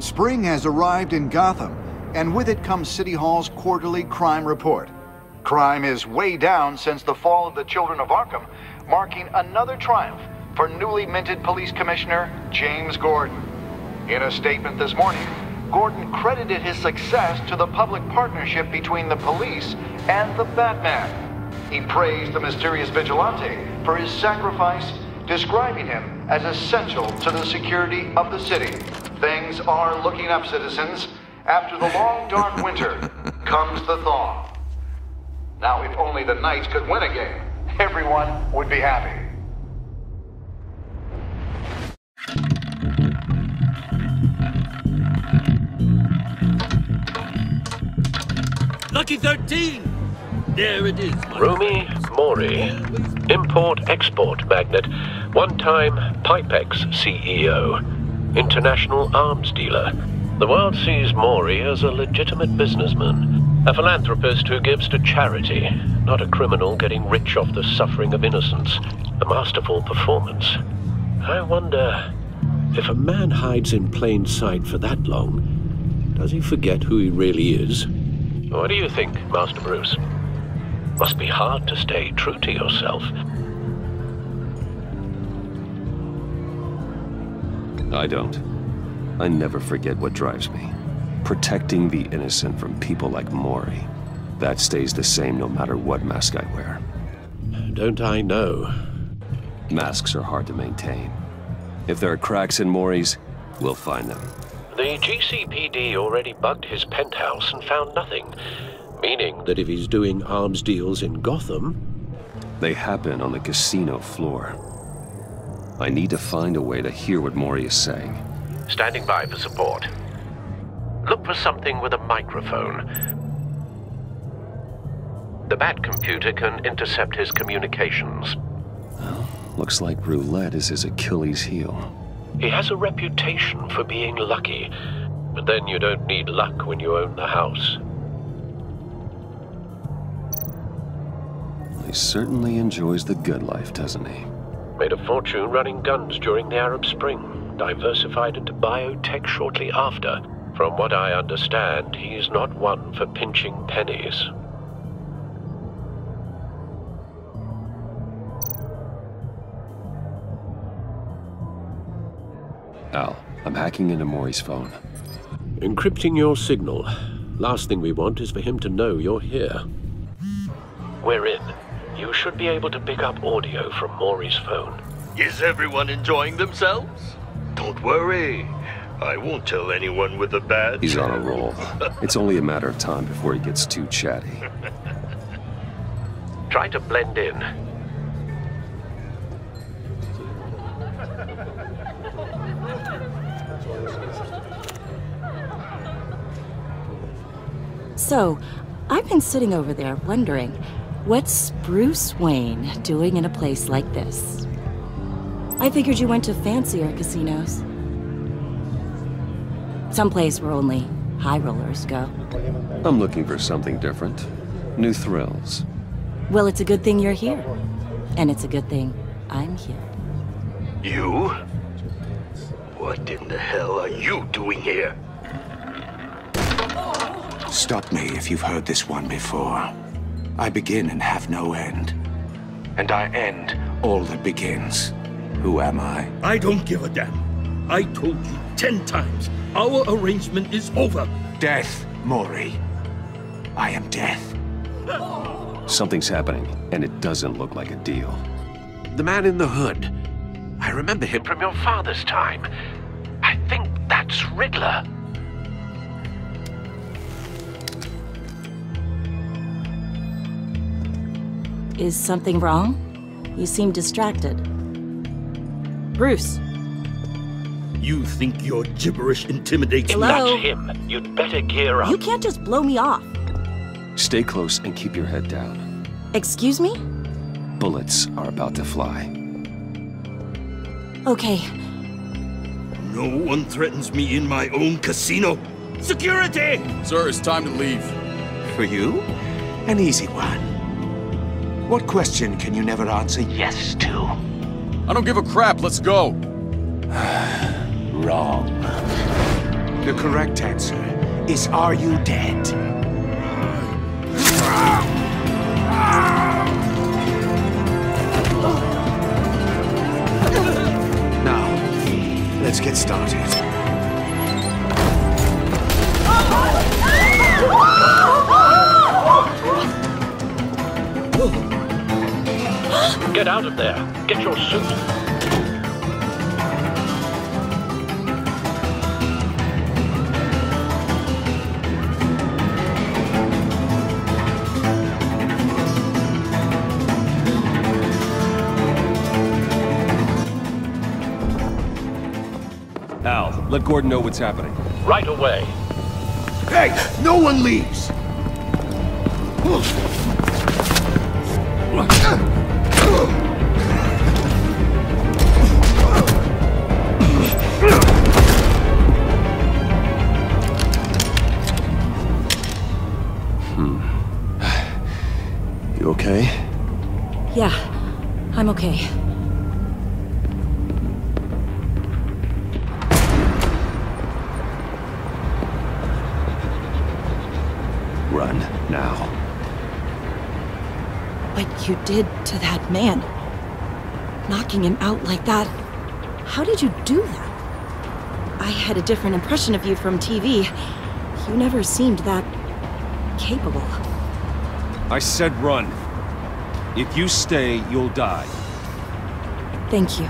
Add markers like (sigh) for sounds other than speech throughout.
Spring has arrived in Gotham, and with it comes City Hall's quarterly crime report. Crime is way down since the fall of the Children of Arkham, marking another triumph for newly minted Police Commissioner James Gordon. In a statement this morning, Gordon credited his success to the public partnership between the police and the Batman. He praised the mysterious vigilante for his sacrifice, describing him as essential to the security of the city. Things are looking up, citizens. After the long, dark winter (laughs) comes the thaw. Now, if only the Knights could win a game, everyone would be happy. Lucky 13! There it is. Rumi Mori, import-export magnate, one-time Pipex CEO, international arms dealer. The world sees Mori as a legitimate businessman, a philanthropist who gives to charity, not a criminal getting rich off the suffering of innocence. A masterful performance. I wonder if a man hides in plain sight for that long, does he forget who he really is? What do you think, Master Bruce? Must be hard to stay true to yourself. I don't. I never forget what drives me. Protecting the innocent from people like Mori. That stays the same no matter what mask I wear. Don't I know? Masks are hard to maintain. If there are cracks in Mori's, we'll find them. The GCPD already bugged his penthouse and found nothing. Meaning that if he's doing arms deals in Gotham... They happen on the casino floor. I need to find a way to hear what Mori is saying. Standing by for support. Look for something with a microphone. The Bat computer can intercept his communications. Well, looks like roulette is his Achilles heel. He has a reputation for being lucky, but then you don't need luck when you own the house. He certainly enjoys the good life, doesn't he? Made a fortune running guns during the Arab Spring, diversified into biotech shortly after. From what I understand, he's not one for pinching pennies. Al, I'm hacking into Mori's phone. Encrypting your signal. Last thing we want is for him to know you're here. We're in. You should be able to pick up audio from Mori's phone. Is everyone enjoying themselves? Don't worry. I won't tell anyone with a badge. He's on a roll. (laughs) it's only a matter of time before he gets too chatty. (laughs) Try to blend in. So, I've been sitting over there wondering, what's Bruce Wayne doing in a place like this? I figured you went to fancier casinos. Someplace where only high rollers go. I'm looking for something different. New thrills. Well, it's a good thing you're here. And it's a good thing I'm here. You? What in the hell are you doing here? Stop me if you've heard this one before. I begin and have no end. And I end all that begins. Who am I? I don't give a damn. I told you ten times. Our arrangement is over. Death, Mori. I am death. Something's happening, and it doesn't look like a deal. The man in the hood. I remember him from your father's time. I think that's Riddler. Is something wrong? You seem distracted. Bruce. You think your gibberish intimidates Hello? That's him. You'd better gear up. You can't just blow me off. Stay close and keep your head down. Excuse me? Bullets are about to fly. Okay, No one threatens me in my own casino. Security! Sir, it's time to leave. For you? An easy one. What question can you never answer yes to? I don't give a crap. Let's go. (sighs) Wrong. The correct answer is are you dead? Now, let's get started. (laughs) Get out of there. Get your suit. Al, let Gordon know what's happening. Right away. Hey, no one leaves! I'm okay. Run, now. What you did to that man. Knocking him out like that. How did you do that? I had a different impression of you from TV. You never seemed that... capable. I said run. If you stay, you'll die. Thank you.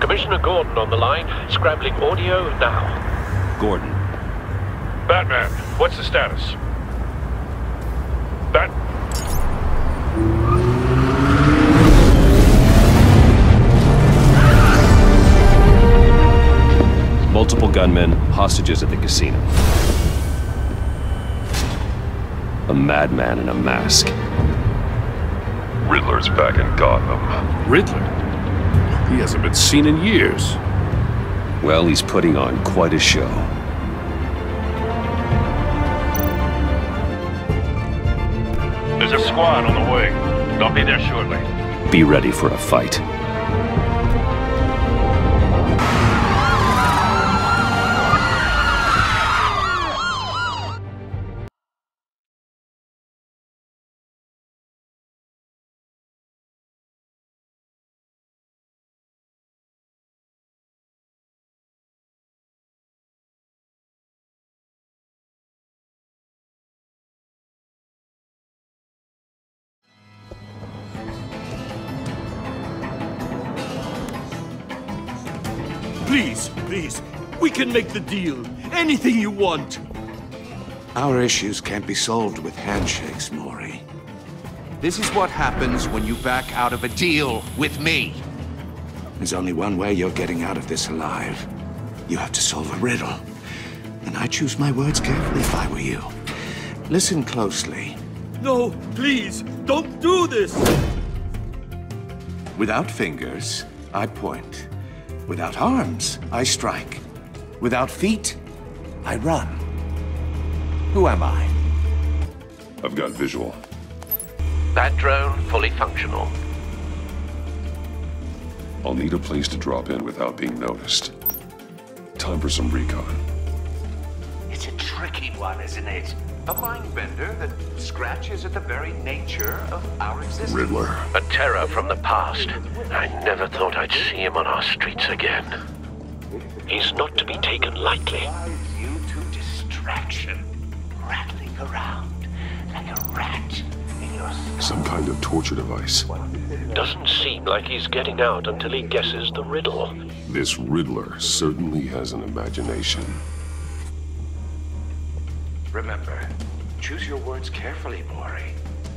Commissioner Gordon on the line. Scrambling audio now. Gordon, Batman, what's the status? Bat. multiple gunmen, hostages at the casino. A madman in a mask. Riddler's back in Gotham. Riddler? He hasn't been seen in years. Well, he's putting on quite a show. There's a squad on the way. They'll be there shortly. Be ready for a fight. Make the deal. Anything you want. Our issues can't be solved with handshakes, Mori. This is what happens when you back out of a deal with me. There's only one way you're getting out of this alive. You have to solve a riddle. And I choose my words carefully if I were you. Listen closely. No, please, don't do this. Without fingers, I point. Without arms, I strike. Without feet, I run. Who am I? I've got visual. That drone fully functional. I'll need a place to drop in without being noticed. Time for some recon. It's a tricky one, isn't it? A mind bender that scratches at the very nature of our existence. Riddler. A terror from the past. I never thought I'd see him on our streets again. He's not to be taken lightly. You to distraction, rattling around like a rat in your Some kind of torture device. Doesn't seem like he's getting out until he guesses the riddle. This Riddler certainly has an imagination. Remember, choose your words carefully, Mori.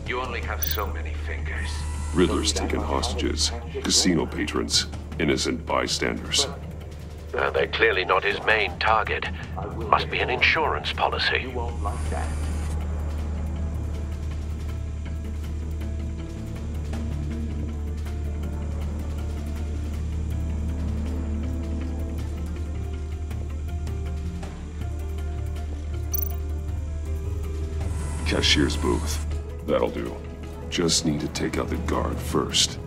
You only have so many fingers. Riddler's taken hostages, casino patrons, innocent bystanders. Uh, they're clearly not his main target. Must be an insurance policy. won't like that. Cashier's booth. That'll do. Just need to take out the guard first.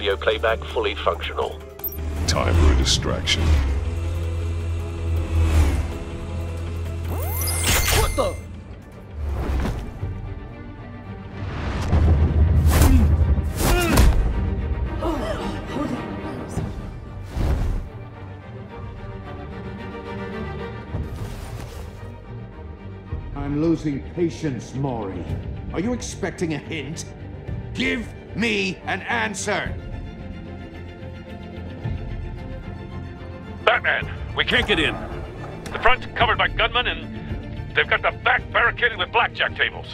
Audio playback fully functional. Time for a distraction. What the? I'm losing patience, Mori. Are you expecting a hint? Give me an answer! We can't get in. The front's covered by gunmen, and they've got the back barricaded with blackjack tables.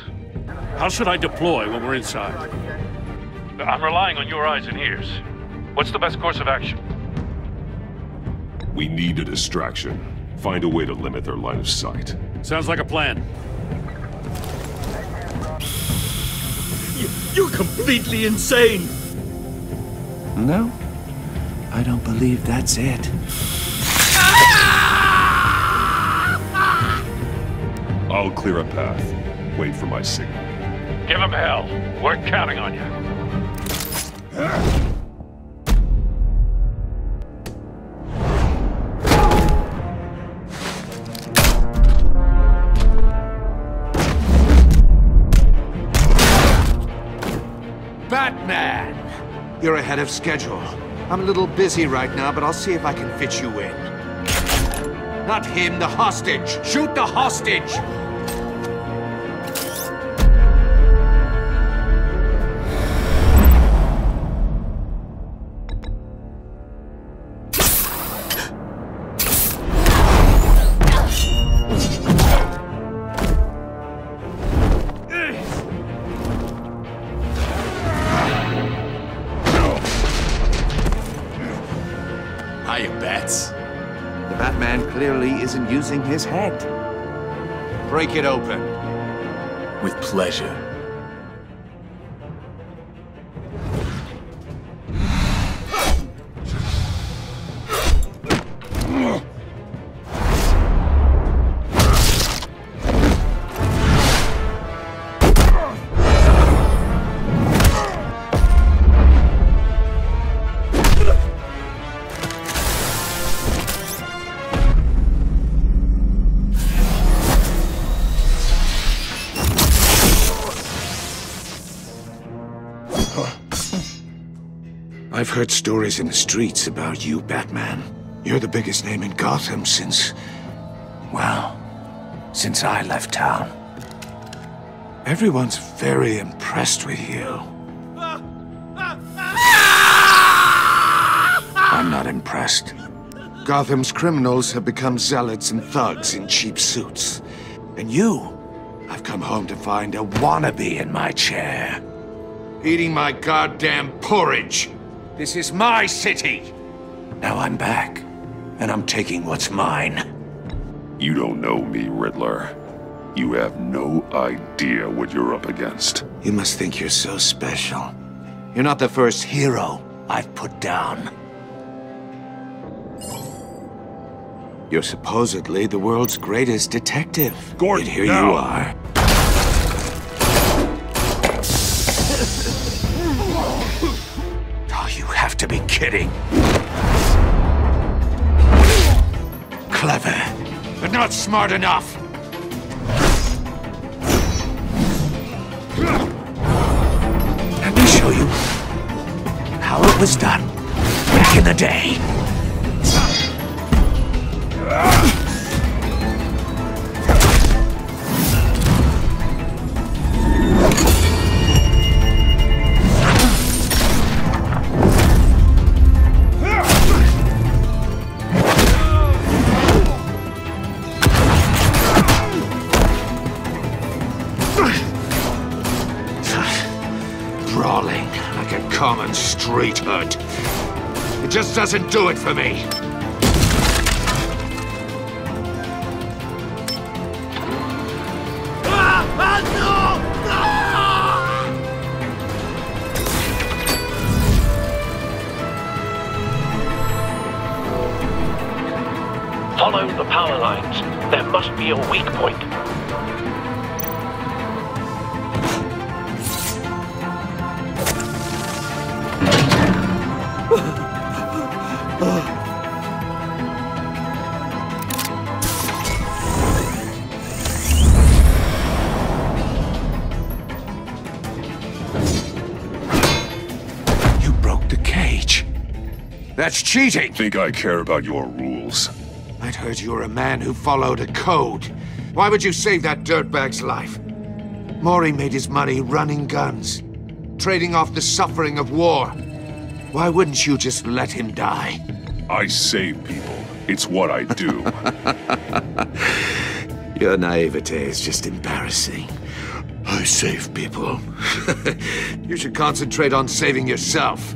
How should I deploy when we're inside? I'm relying on your eyes and ears. What's the best course of action? We need a distraction. Find a way to limit their line of sight. Sounds like a plan. You're completely insane! No, I don't believe that's it. I'll clear a path. Wait for my signal. Give him hell. We're counting on you. Batman! You're ahead of schedule. I'm a little busy right now, but I'll see if I can fit you in. Not him, the hostage! Shoot the hostage! Isn't his head. Break it open. With pleasure. Heard stories in the streets about you, Batman. You're the biggest name in Gotham since... well, since I left town. Everyone's very impressed with you. I'm not impressed. Gotham's criminals have become zealots and thugs in cheap suits. And you, I've come home to find a wannabe in my chair. Eating my goddamn porridge. This is my city. Now I'm back, and I'm taking what's mine. You don't know me, Riddler. You have no idea what you're up against. You must think you're so special. You're not the first hero I've put down. You're supposedly the world's greatest detective. Gordon, and here now. you are. Kidding. Clever, but not smart enough. Let me show you how it was done back in the day. Street hood. It just doesn't do it for me. Follow the power lines. There must be a weak point. Cheating! Think I care about your rules? I'd heard you were a man who followed a code. Why would you save that dirtbag's life? Mori made his money running guns, trading off the suffering of war. Why wouldn't you just let him die? I save people. It's what I do. (laughs) Your naivete is just embarrassing. I save people. (laughs) you should concentrate on saving yourself.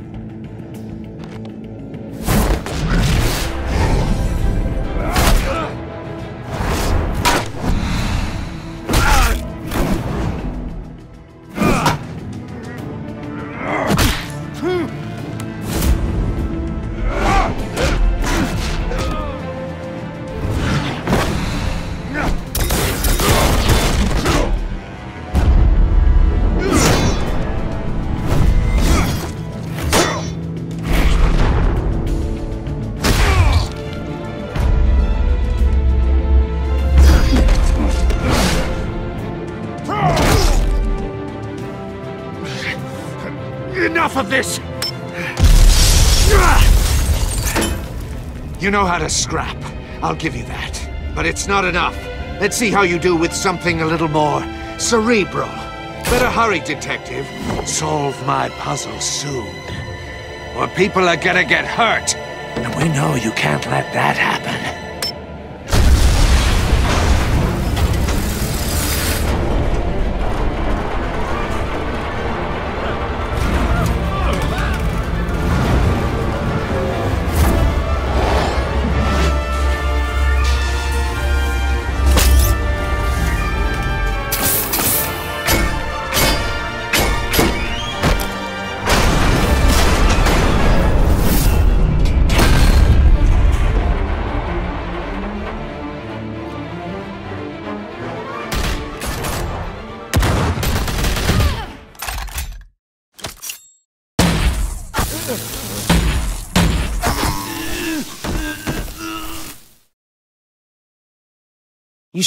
You know how to scrap. I'll give you that. But it's not enough. Let's see how you do with something a little more cerebral. Better hurry, detective. Solve my puzzle soon. Or people are gonna get hurt. And we know you can't let that happen.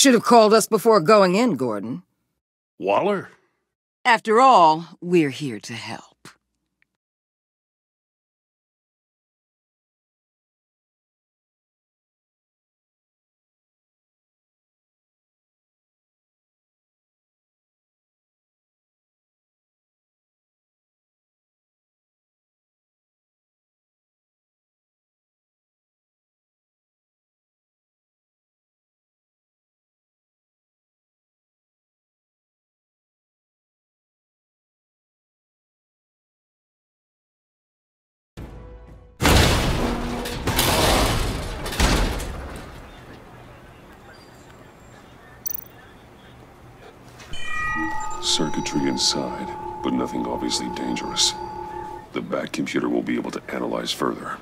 Should have called us before going in, Gordon. Waller? After all, we're here to help. Circuitry inside, but nothing obviously dangerous. The Bat computer will be able to analyze further.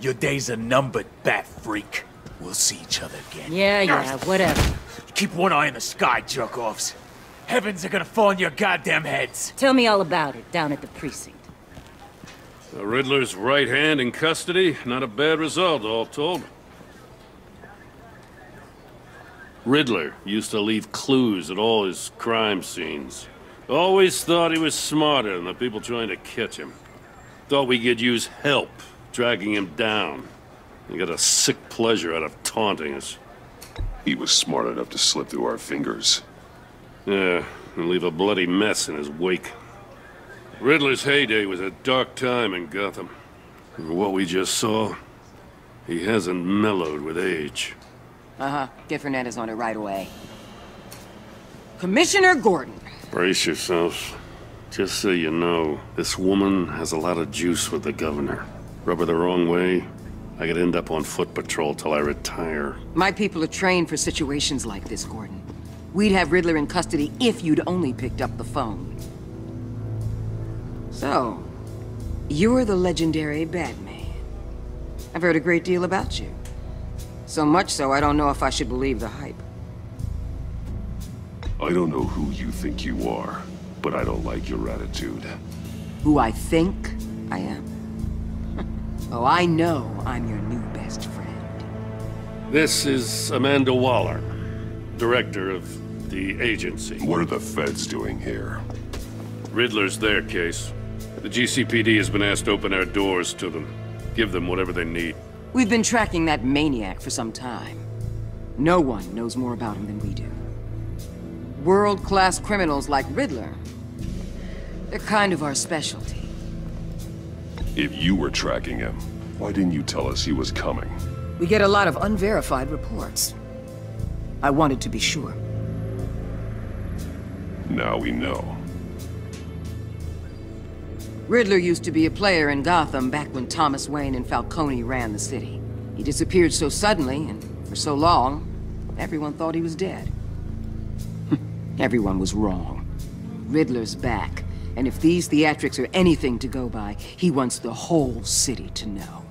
Your days are numbered, bat freak. We'll see each other again. Yeah, yeah, whatever. Keep one eye in the sky, jerk-offs. Heavens are gonna fall on your goddamn heads. Tell me all about it down at the precinct. The Riddler's right hand in custody. Not a bad result, all told. Riddler used to leave clues at all his crime scenes. Always thought he was smarter than the people trying to catch him. Thought we could use help dragging him down. He got a sick pleasure out of taunting us. He was smart enough to slip through our fingers. Yeah, and leave a bloody mess in his wake. Riddler's heyday was a dark time in Gotham. And what we just saw, he hasn't mellowed with age. Uh-huh. Get Fernandez on it right away. Commissioner Gordon. Brace yourselves. Just so you know, this woman has a lot of juice with the governor. Rub her the wrong way, I could end up on foot patrol till I retire. My people are trained for situations like this, Gordon. We'd have Riddler in custody if you'd only picked up the phone. So, you're the legendary Batman. I've heard a great deal about you. So much so, I don't know if I should believe the hype. I don't know who you think you are, but I don't like your attitude. Who I think I am? (laughs) oh, I know I'm your new best friend. This is Amanda Waller, director of the agency. What are the feds doing here? Riddler's their case. The GCPD has been asked to open our doors to them. Give them whatever they need. We've been tracking that maniac for some time. No one knows more about him than we do. World-class criminals like Riddler. They're kind of our specialty. If you were tracking him, why didn't you tell us he was coming? We get a lot of unverified reports. I wanted to be sure. Now we know. Riddler used to be a player in Gotham back when Thomas Wayne and Falcone ran the city. He disappeared so suddenly, and for so long, everyone thought he was dead. (laughs) everyone was wrong. Riddler's back, and if these theatrics are anything to go by, he wants the whole city to know.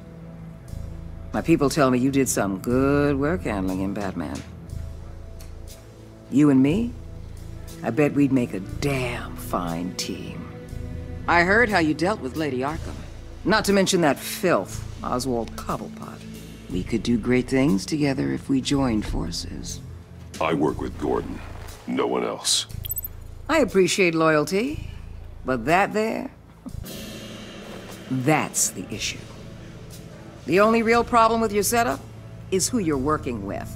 My people tell me you did some good work handling him, Batman. You and me? I bet we'd make a damn fine team. I heard how you dealt with Lady Arkham. Not to mention that filth, Oswald Cobblepot. We could do great things together if we joined forces. I work with Gordon. No one else. I appreciate loyalty, but that there... That's the issue. The only real problem with your setup is who you're working with.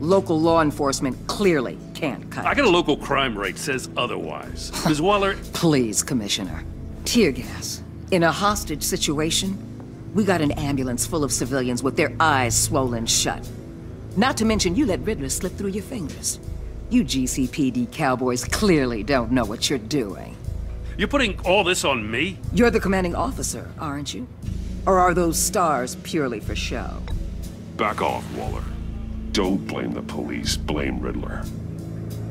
Local law enforcement clearly can't cut I got a local crime rate says otherwise. (laughs) Ms. Waller... Please, Commissioner. Tear gas. In a hostage situation, we got an ambulance full of civilians with their eyes swollen shut. Not to mention you let Riddler slip through your fingers. You GCPD cowboys clearly don't know what you're doing. You're putting all this on me? You're the commanding officer, aren't you? Or are those stars purely for show? Back off, Waller. Don't blame the police, blame Riddler.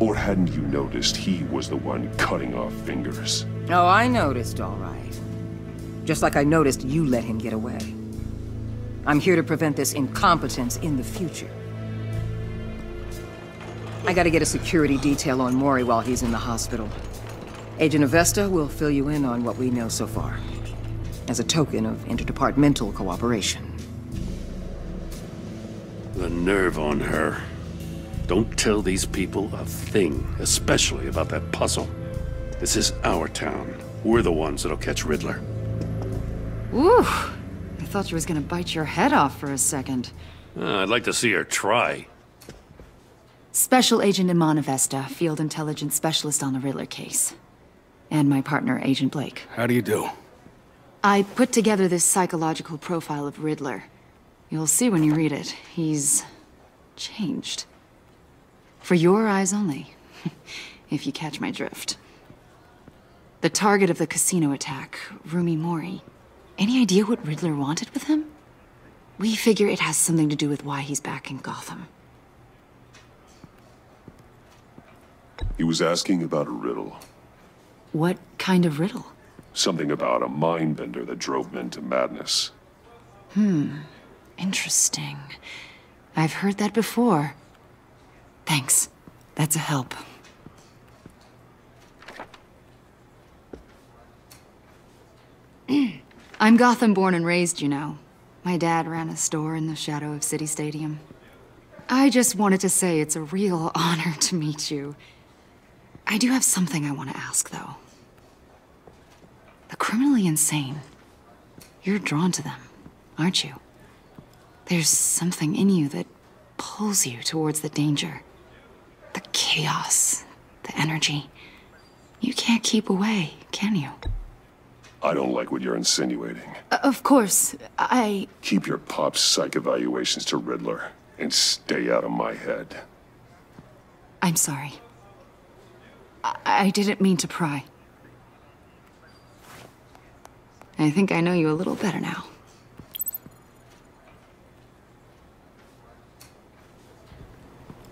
Or hadn't you noticed he was the one cutting off fingers? Oh, I noticed, all right. Just like I noticed you let him get away. I'm here to prevent this incompetence in the future. I gotta get a security detail on Mori while he's in the hospital. Agent Avesta will fill you in on what we know so far, as a token of interdepartmental cooperation. The nerve on her. Don't tell these people a thing, especially about that puzzle. This is our town. We're the ones that'll catch Riddler. Ooh, I thought you was gonna bite your head off for a second. Uh, I'd like to see her try. Special Agent Iman Avesta, Field Intelligence Specialist on the Riddler case. And my partner, Agent Blake. How do you do? I put together this psychological profile of Riddler. You'll see when you read it. He's... changed. For your eyes only, (laughs) if you catch my drift. The target of the casino attack, Rumi Mori. Any idea what Riddler wanted with him? We figure it has something to do with why he's back in Gotham. He was asking about a riddle. What kind of riddle? Something about a mind bender that drove men to madness. Hmm. Interesting. I've heard that before. Thanks. That's a help. (clears throat) I'm Gotham born and raised, you know. My dad ran a store in the shadow of City Stadium. I just wanted to say it's a real (laughs) honor to meet you. I do have something I want to ask, though. The criminally insane. You're drawn to them, aren't you? There's something in you that pulls you towards the danger. The chaos, the energy. You can't keep away, can you? I don't like what you're insinuating. Uh, of course, I... Keep your pop psych evaluations to Riddler, and stay out of my head. I'm sorry. I, I didn't mean to pry. I think I know you a little better now.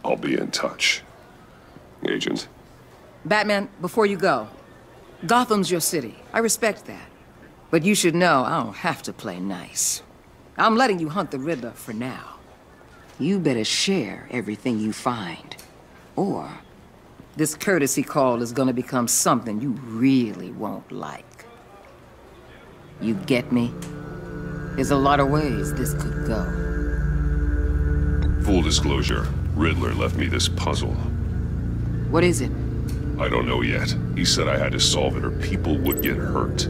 I'll be in touch. Agent. Batman, before you go, Gotham's your city. I respect that. But you should know I don't have to play nice. I'm letting you hunt the Riddler for now. You better share everything you find. Or, this courtesy call is gonna become something you really won't like. You get me? There's a lot of ways this could go. Full disclosure, Riddler left me this puzzle. What is it? I don't know yet. He said I had to solve it or people would get hurt.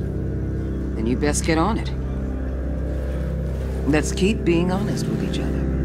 Then you best get on it. Let's keep being honest with each other.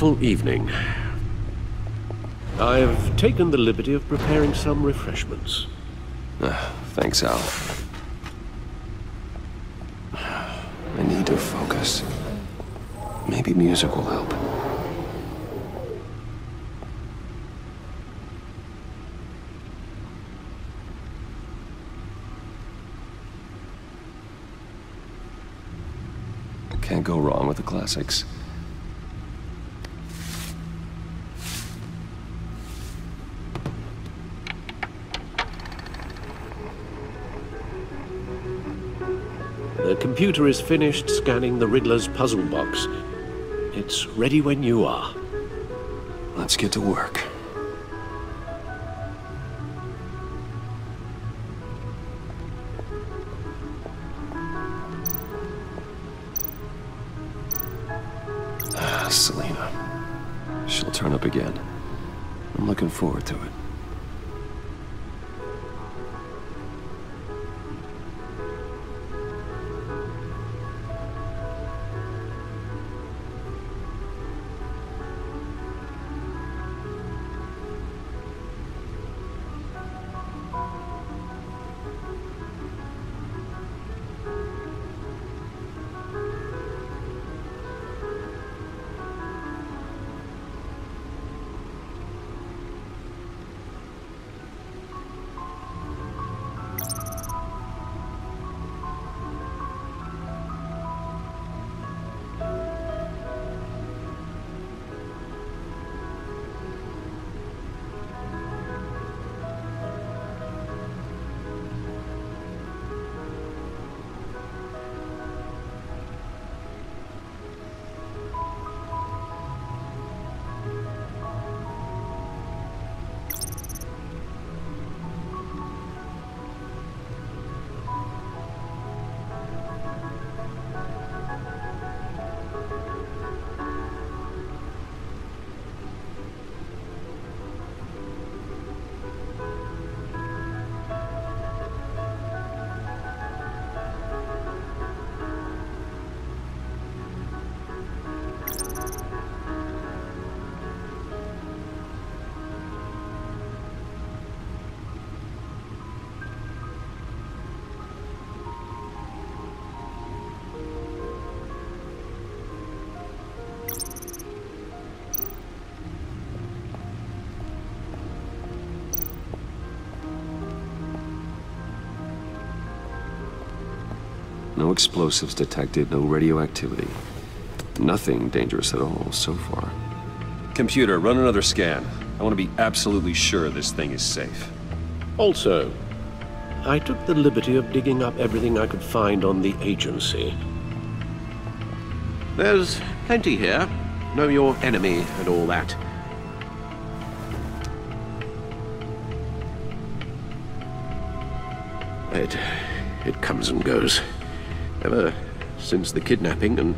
Eventful evening. I've taken the liberty of preparing some refreshments. Uh, thanks, Al. I need to focus. Maybe music will help. Can't go wrong with the classics. The computer is finished scanning the Riddler's puzzle box. It's ready when you are. Let's get to work. No explosives detected, no radioactivity. Nothing dangerous at all so far. Computer, run another scan. I want to be absolutely sure this thing is safe. Also, I took the liberty of digging up everything I could find on the agency. There's plenty here. Know your enemy and all that. It, it comes and goes. Ever since the kidnapping and,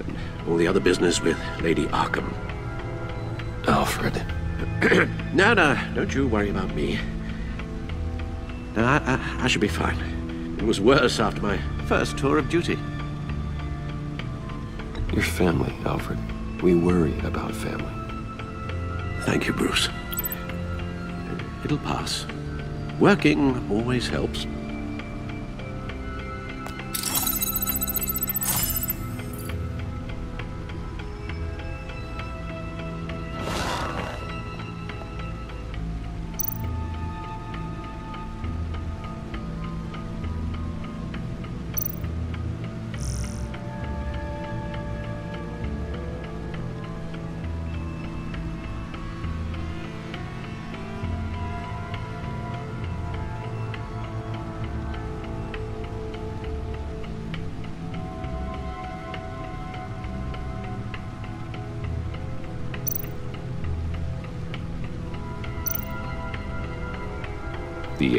and all the other business with Lady Arkham. Alfred. (clears throat) no, no, don't you worry about me. No, I, I, I should be fine. It was worse after my first tour of duty. Your family, Alfred. We worry about family. Thank you, Bruce. It'll pass. Working always helps.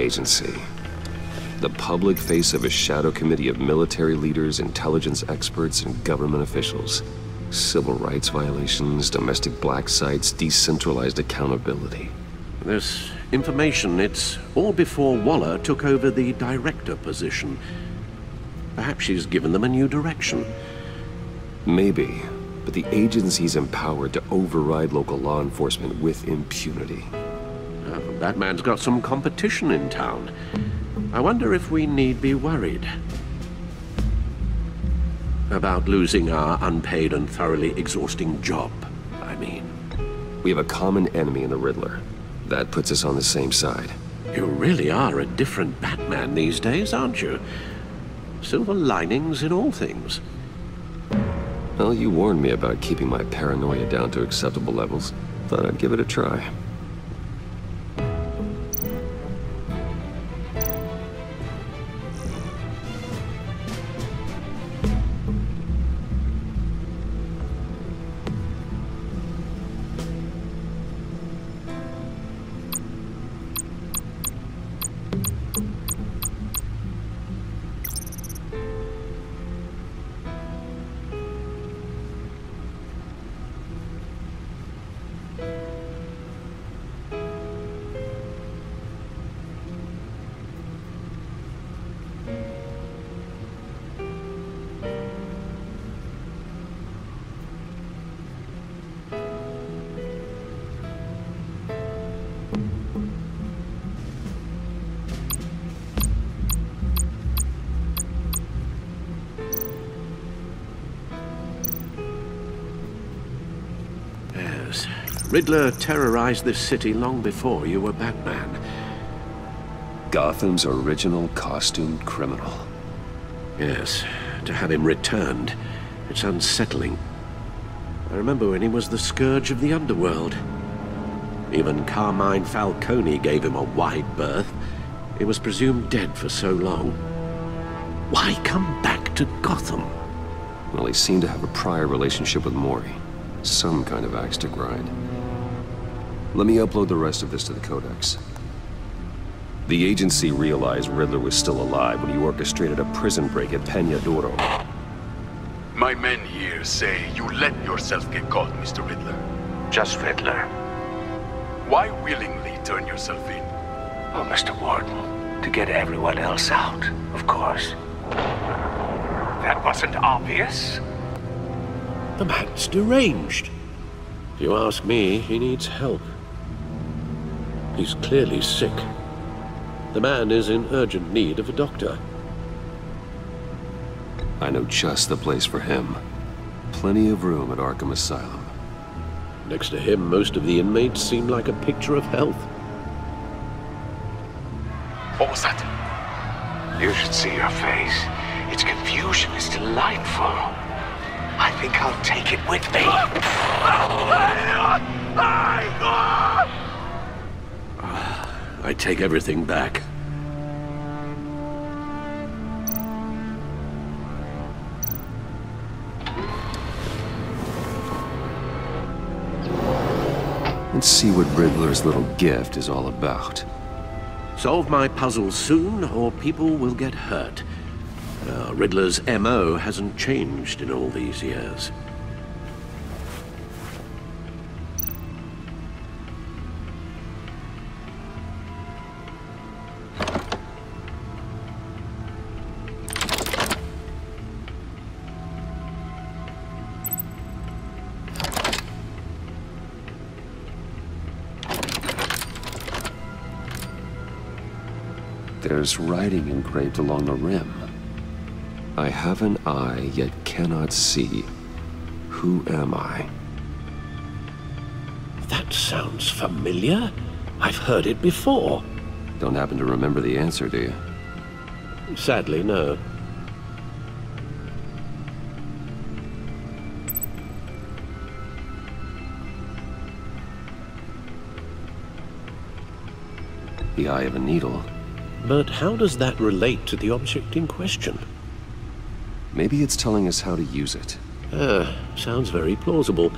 Agency. The public face of a shadow committee of military leaders, intelligence experts, and government officials. Civil rights violations, domestic black sites, decentralized accountability. This information, it's all before Waller took over the director position. Perhaps she's given them a new direction. Maybe, but the agency's empowered to override local law enforcement with impunity. Uh, Batman's got some competition in town. I wonder if we need be worried. About losing our unpaid and thoroughly exhausting job, I mean. We have a common enemy in the Riddler. That puts us on the same side. You really are a different Batman these days, aren't you? Silver linings in all things. Well, you warned me about keeping my paranoia down to acceptable levels. Thought I'd give it a try. Riddler terrorized this city long before you were Batman. Gotham's original costumed criminal. Yes. To have him returned, it's unsettling. I remember when he was the scourge of the underworld. Even Carmine Falcone gave him a wide berth. He was presumed dead for so long. Why come back to Gotham? Well, he seemed to have a prior relationship with Mori. Some kind of axe to grind. Let me upload the rest of this to the Codex. The agency realized Riddler was still alive when he orchestrated a prison break at Peña Duro. My men here say you let yourself get caught, Mr. Riddler. Just Riddler. Why willingly turn yourself in? Oh, Mr. Warden, to get everyone else out, of course. That wasn't obvious. The man's deranged. If you ask me, he needs help. He's clearly sick. The man is in urgent need of a doctor. I know just the place for him. Plenty of room at Arkham Asylum. Next to him, most of the inmates seem like a picture of health. What was that? You should see your face. Its confusion is delightful. I think I'll take it with me. I take everything back. Let's see what Riddler's little gift is all about. Solve my puzzle soon, or people will get hurt. Uh, Riddler's M.O. hasn't changed in all these years. There's writing engraved along the rim. I have an eye, yet cannot see. Who am I? That sounds familiar. I've heard it before. Don't happen to remember the answer, do you? Sadly, no. The eye of a needle. But how does that relate to the object in question? Maybe it's telling us how to use it. Ah, sounds very plausible.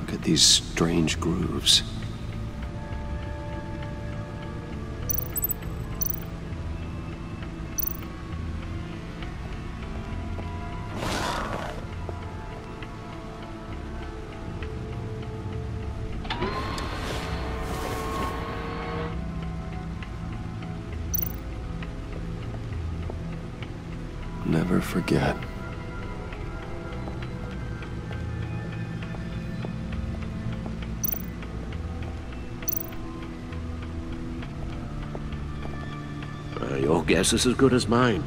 Look at these strange grooves. Forget. Uh, your guess is as good as mine.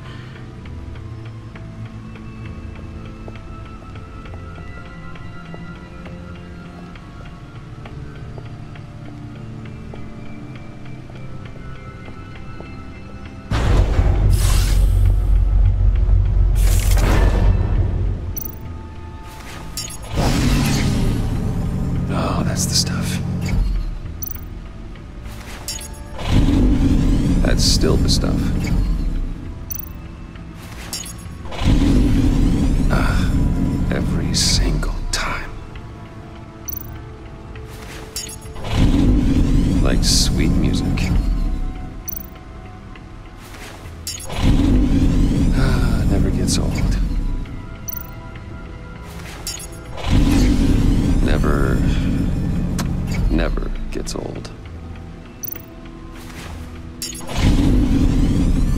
Gets old.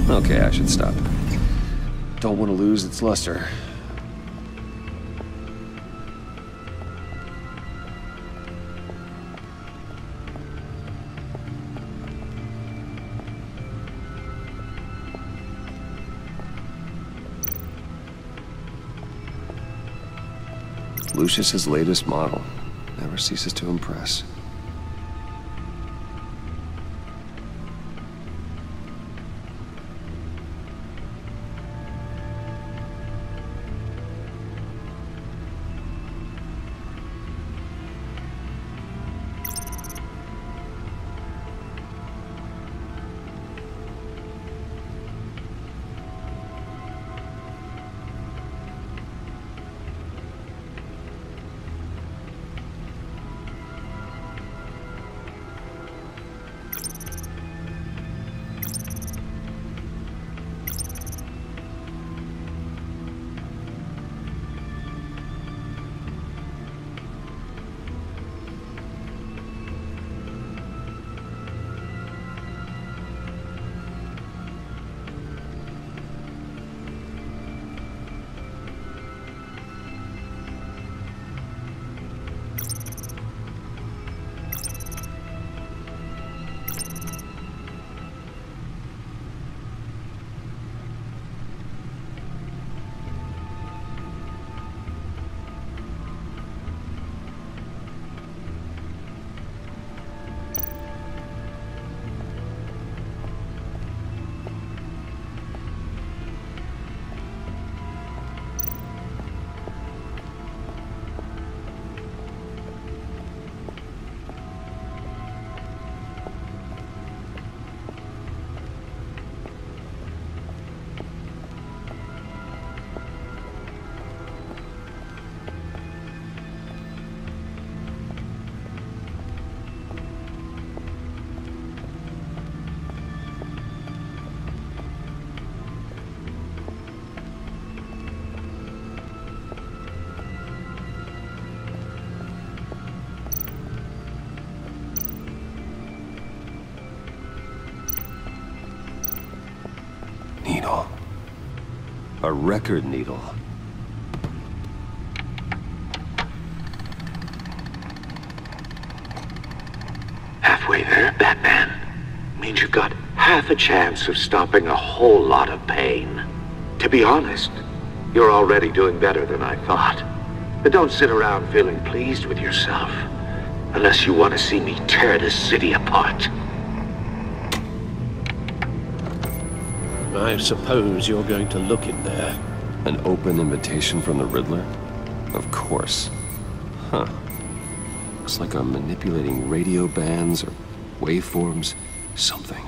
Okay, I should stop. Don't want to lose its luster. Lucius's latest model never ceases to impress. Record needle. Halfway there, Batman. means you've got half a chance of stopping a whole lot of pain. To be honest, you're already doing better than I thought. But don't sit around feeling pleased with yourself. Unless you want to see me tear this city apart. I suppose you're going to look in there. An open invitation from the Riddler? Of course. Huh. Looks like I'm manipulating radio bands or waveforms, something.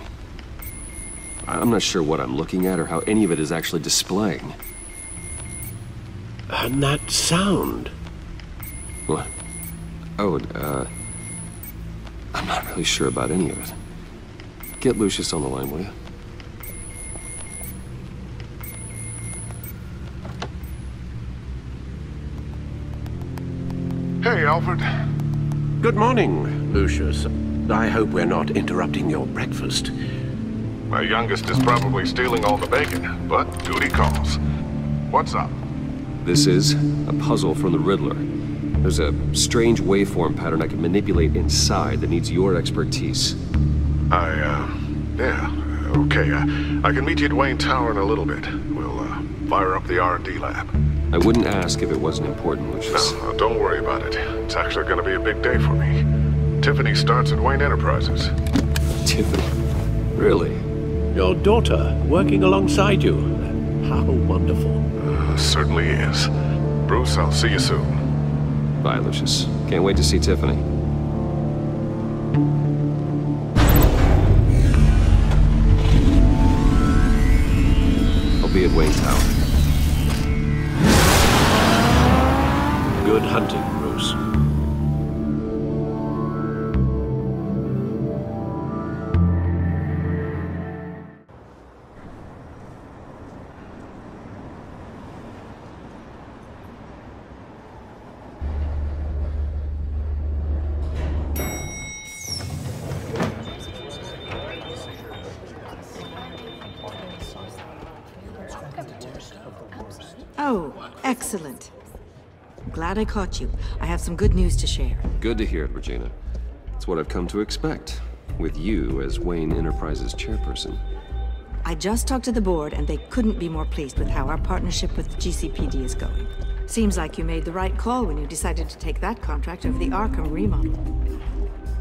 I'm not sure what I'm looking at or how any of it is actually displaying. And that sound. What? Oh, uh... I'm not really sure about any of it. Get Lucius on the line, will you? Good morning, Lucius. I hope we're not interrupting your breakfast. My youngest is probably stealing all the bacon, but duty calls. What's up? This is a puzzle from the Riddler. There's a strange waveform pattern I can manipulate inside that needs your expertise. I, uh, yeah, okay. Uh, I can meet you at Wayne Tower in a little bit. We'll, uh, fire up the R&D lab. I wouldn't ask if it wasn't important, Lucius. No, no, don't worry about it. It's actually gonna be a big day for me. Tiffany starts at Wayne Enterprises. Tiffany? Really? Your daughter, working alongside you. How wonderful. Uh, certainly is. Bruce, I'll see you soon. Bye, Lucius. Can't wait to see Tiffany. Glad I caught you. I have some good news to share. Good to hear it, Regina. It's what I've come to expect, with you as Wayne Enterprises chairperson. I just talked to the board, and they couldn't be more pleased with how our partnership with GCPD is going. Seems like you made the right call when you decided to take that contract over the Arkham remodel.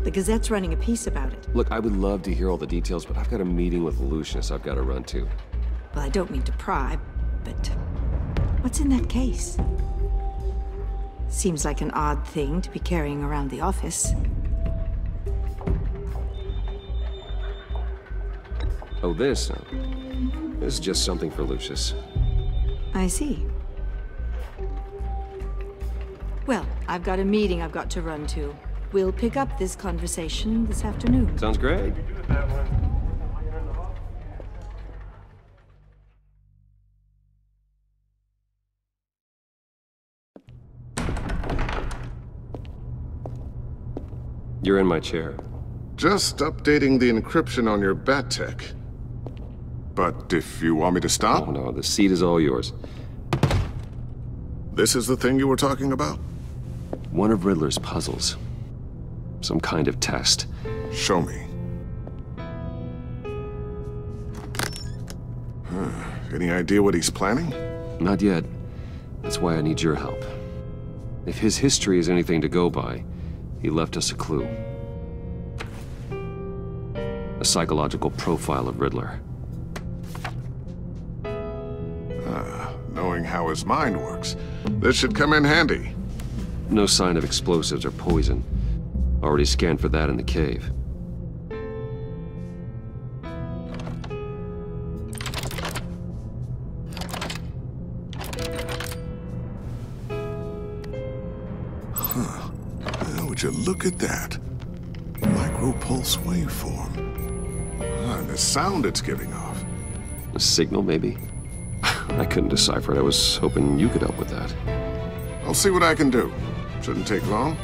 The Gazette's running a piece about it. Look, I would love to hear all the details, but I've got a meeting with Lucius I've got to run to. Well, I don't mean to pry, but what's in that case? Seems like an odd thing to be carrying around the office. Oh, this? uh, This is just something for Lucius. I see. Well, I've got a meeting I've got to run to. We'll pick up this conversation this afternoon. Sounds great. You're in my chair. Just updating the encryption on your bat tech. But if you want me to stop? Oh, no, the seat is all yours. This is the thing you were talking about? One of Riddler's puzzles. Some kind of test. Show me. Huh. Any idea what he's planning? Not yet. That's why I need your help. If his history is anything to go by, he left us a clue. A psychological profile of Riddler. Ah, knowing how his mind works. This should come in handy. No sign of explosives or poison. Already scanned for that in the cave. Look at that? Micropulse waveform. Ah, and the sound it's giving off. A signal, maybe? (laughs) I couldn't decipher it. I was hoping you could help with that. I'll see what I can do. Shouldn't take long.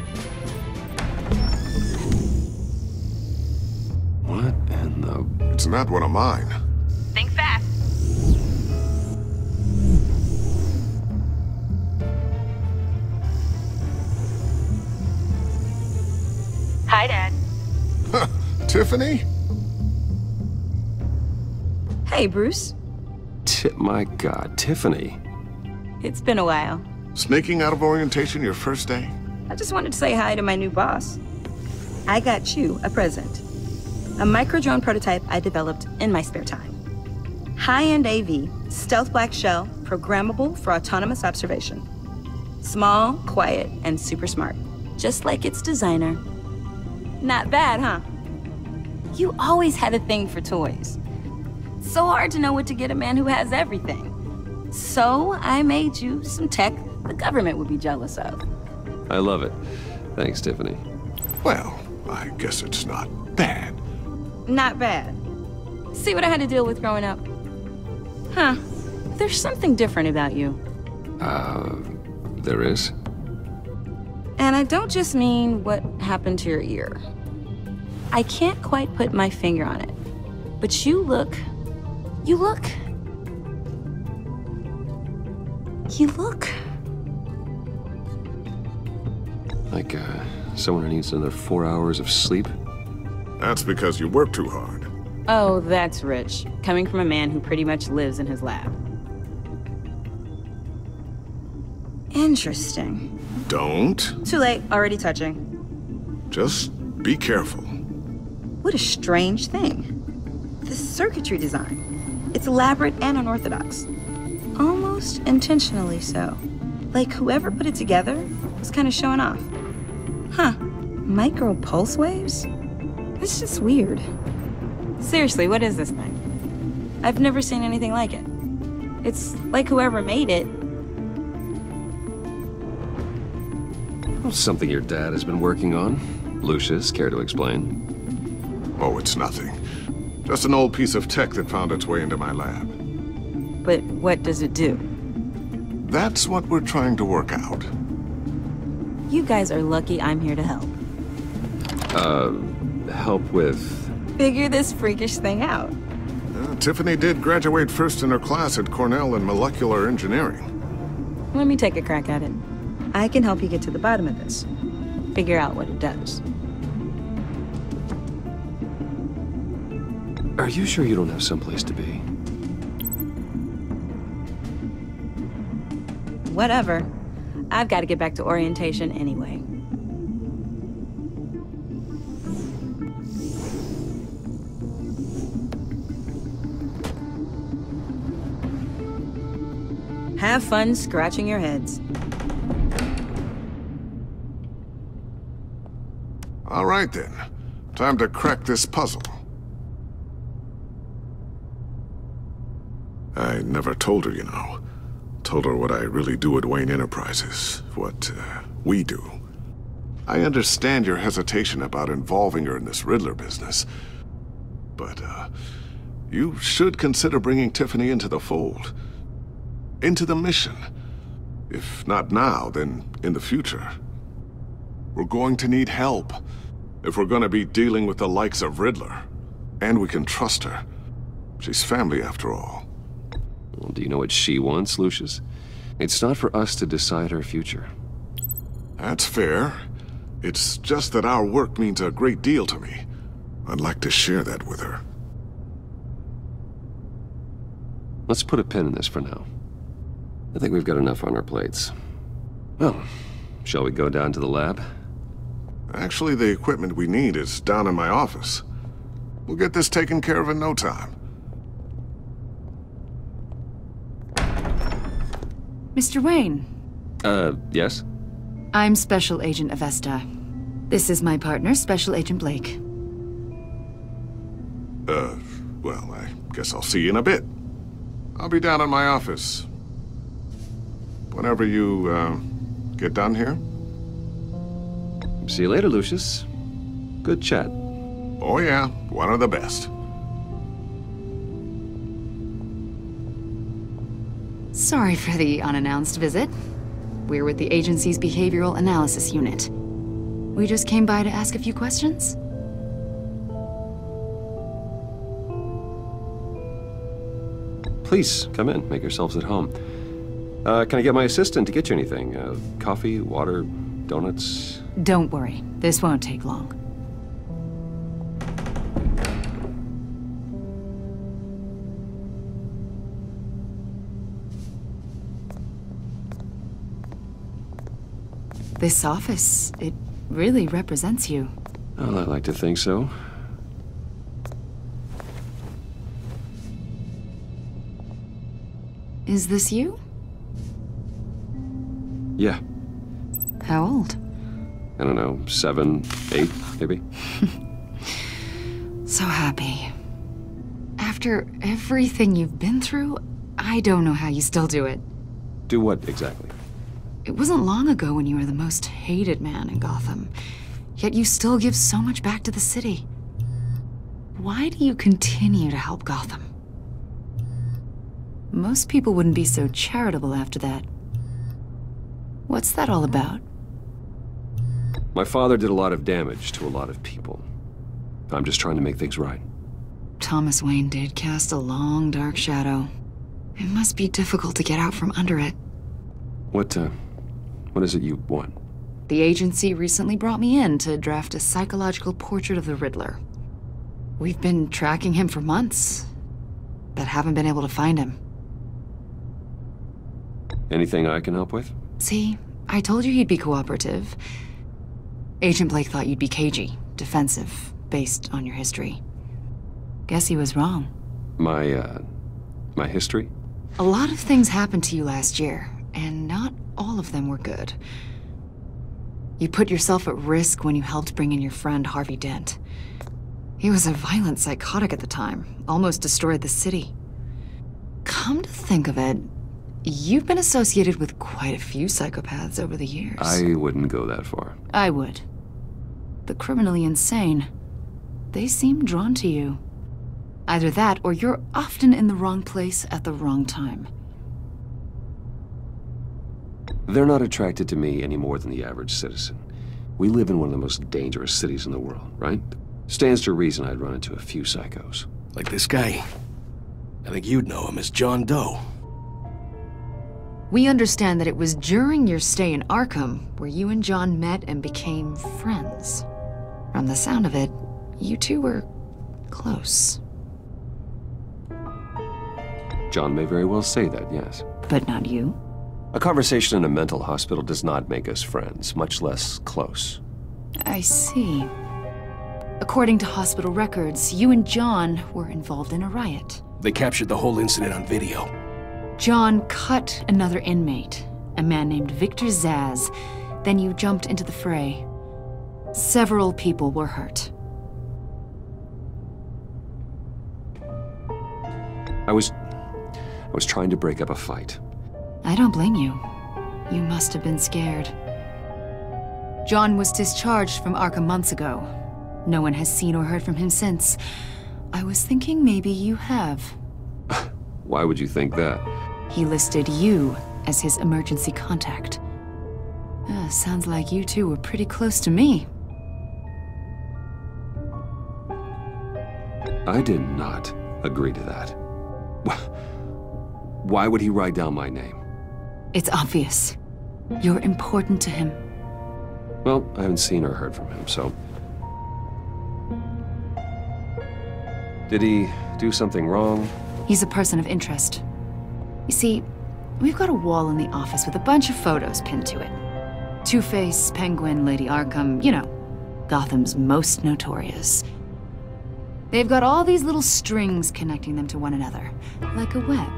What in the... It's not one of mine. Hi, Dad. (laughs) Tiffany? Hey, Bruce. Tip, my God, Tiffany. It's been a while. Sneaking out of orientation your first day? I just wanted to say hi to my new boss. I got you a present. A micro drone prototype I developed in my spare time. High-end AV, stealth black shell, programmable for autonomous observation. Small, quiet, and super smart. Just like its designer. Not bad, huh? You always had a thing for toys. So hard to know what to get a man who has everything. So I made you some tech the government would be jealous of. I love it. Thanks, Tiffany. Well, I guess it's not bad. Not bad. See what I had to deal with growing up? Huh. There's something different about you. Uh, there is? And I don't just mean what happened to your ear. I can't quite put my finger on it. But you look... You look... You look... Like, uh, someone who needs another four hours of sleep? That's because you work too hard. Oh, that's rich. Coming from a man who pretty much lives in his lab. Interesting. Don't. Too late, already touching. Just be careful. What a strange thing. The circuitry design. It's elaborate and unorthodox. Almost intentionally so. Like whoever put it together was kind of showing off. Huh. Micro pulse waves? It's just weird. Seriously, what is this thing? I've never seen anything like it. It's like whoever made it. Something your dad has been working on. Lucius, care to explain? Oh, it's nothing. Just an old piece of tech that found its way into my lab. But what does it do? That's what we're trying to work out. You guys are lucky I'm here to help. Uh, help with... Figure this freakish thing out. Uh, Tiffany did graduate first in her class at Cornell in molecular engineering. Let me take a crack at it. I can help you get to the bottom of this. Figure out what it does. Are you sure you don't have someplace to be? Whatever. I've got to get back to orientation anyway. Have fun scratching your heads. All right then. Time to crack this puzzle. I never told her, you know. Told her what I really do at Wayne Enterprises, what uh, we do. I understand your hesitation about involving her in this Riddler business. But, uh, you should consider bringing Tiffany into the fold. Into the mission. If not now, then in the future. We're going to need help. If we're gonna be dealing with the likes of Riddler. And we can trust her. She's family after all. Well, do you know what she wants, Lucius? It's not for us to decide her future. That's fair. It's just that our work means a great deal to me. I'd like to share that with her. Let's put a pin in this for now. I think we've got enough on our plates. Well, shall we go down to the lab? Actually, the equipment we need is down in my office. We'll get this taken care of in no time. Mr. Wayne. Uh, yes? I'm Special Agent Avesta. This is my partner, Special Agent Blake. Uh, well, I guess I'll see you in a bit. I'll be down in my office. Whenever you, uh, get done here. See you later, Lucius. Good chat. Oh yeah, one of the best. Sorry for the unannounced visit. We're with the agency's Behavioral Analysis Unit. We just came by to ask a few questions. Please, come in. Make yourselves at home. Uh, can I get my assistant to get you anything? Uh, coffee, water, donuts? Don't worry, this won't take long. This office, it really represents you. Well, I like to think so. Is this you? Yeah. How old? I don't know, seven, eight, maybe? (laughs) So happy. After everything you've been through, I don't know how you still do it. Do what exactly? It wasn't long ago when you were the most hated man in Gotham, yet you still give so much back to the city. Why do you continue to help Gotham? Most people wouldn't be so charitable after that. What's that all about? My father did a lot of damage to a lot of people. I'm just trying to make things right. Thomas Wayne did cast a long, dark shadow. It must be difficult to get out from under it. What, uh, what is it you want? The agency recently brought me in to draft a psychological portrait of the Riddler. We've been tracking him for months, but haven't been able to find him. Anything I can help with? See, I told you he'd be cooperative. Agent Blake thought you'd be cagey, defensive, based on your history. Guess he was wrong. My, uh, my history? A lot of things happened to you last year, and not all of them were good. You put yourself at risk when you helped bring in your friend Harvey Dent. He was a violent psychotic at the time, almost destroyed the city. Come to think of it, you've been associated with quite a few psychopaths over the years. I wouldn't go that far. I would. The criminally insane. They seem drawn to you. Either that, or you're often in the wrong place at the wrong time. They're not attracted to me any more than the average citizen. We live in one of the most dangerous cities in the world, right? Stands to reason I'd run into a few psychos. Like this guy. I think you'd know him as John Doe. We understand that it was during your stay in Arkham where you and John met and became friends. From the sound of it, you two were close. John may very well say that, yes. But not you? A conversation in a mental hospital does not make us friends, much less close. I see. According to hospital records, you and John were involved in a riot. They captured the whole incident on video. John cut another inmate, a man named Victor Zsasz. Then you jumped into the fray. Several people were hurt. I was... I was trying to break up a fight. I don't blame you. You must have been scared. John was discharged from Arkham months ago. No one has seen or heard from him since. I was thinking maybe you have. (laughs) Why would you think that? He listed you as his emergency contact. Uh, sounds like you two were pretty close to me. I did not agree to that. Why would he write down my name? It's obvious. You're important to him. Well, I haven't seen or heard from him, so... Did he do something wrong? He's a person of interest. You see, we've got a wall in the office with a bunch of photos pinned to it. Two-Face, Penguin, Lady Arkham, you know, Gotham's most notorious. They've got all these little strings connecting them to one another, like a web.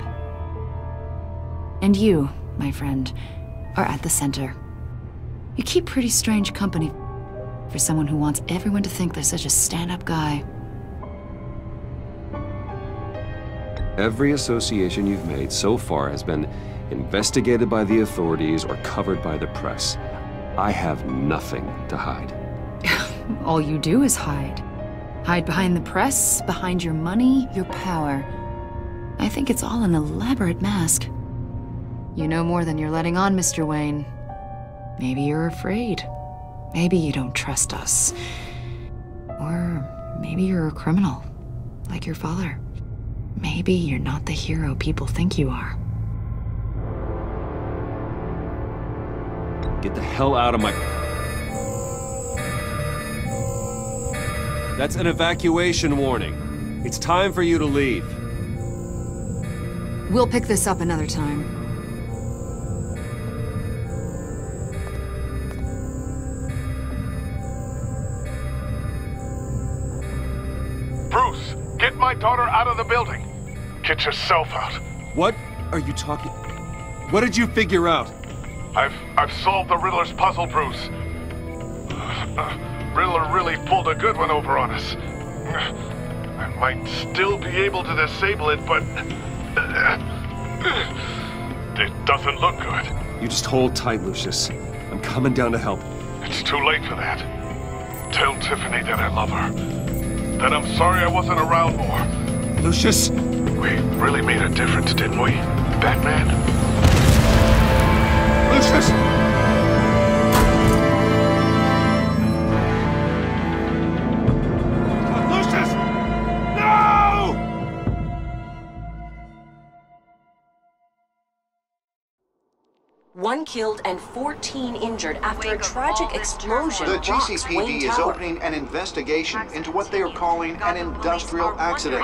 And you, my friend, are at the center. You keep pretty strange company for someone who wants everyone to think they're such a stand-up guy. Every association you've made so far has been investigated by the authorities or covered by the press. I have nothing to hide. (laughs) All you do is hide. Hide behind the press, behind your money, your power. I think it's all an elaborate mask. You know more than you're letting on, Mr. Wayne. Maybe you're afraid. Maybe you don't trust us. Or maybe you're a criminal, like your father. Maybe you're not the hero people think you are. Get the hell out of my... That's an evacuation warning. It's time for you to leave. We'll pick this up another time. Bruce, get my daughter out of the building. Get yourself out. What are you talking? What did you figure out? I've I've solved the Riddler's puzzle, Bruce. Riddler really pulled a good one over on us. I might still be able to disable it, but it doesn't look good. You just hold tight, Lucius. I'm coming down to help. It's too late for that. Tell Tiffany that I love her. That I'm sorry I wasn't around more. Lucius! We really made a difference, didn't we, Batman? Killed and 14 injured after a tragic explosion The rocks GCPD is opening an investigation into what they are calling an industrial accident.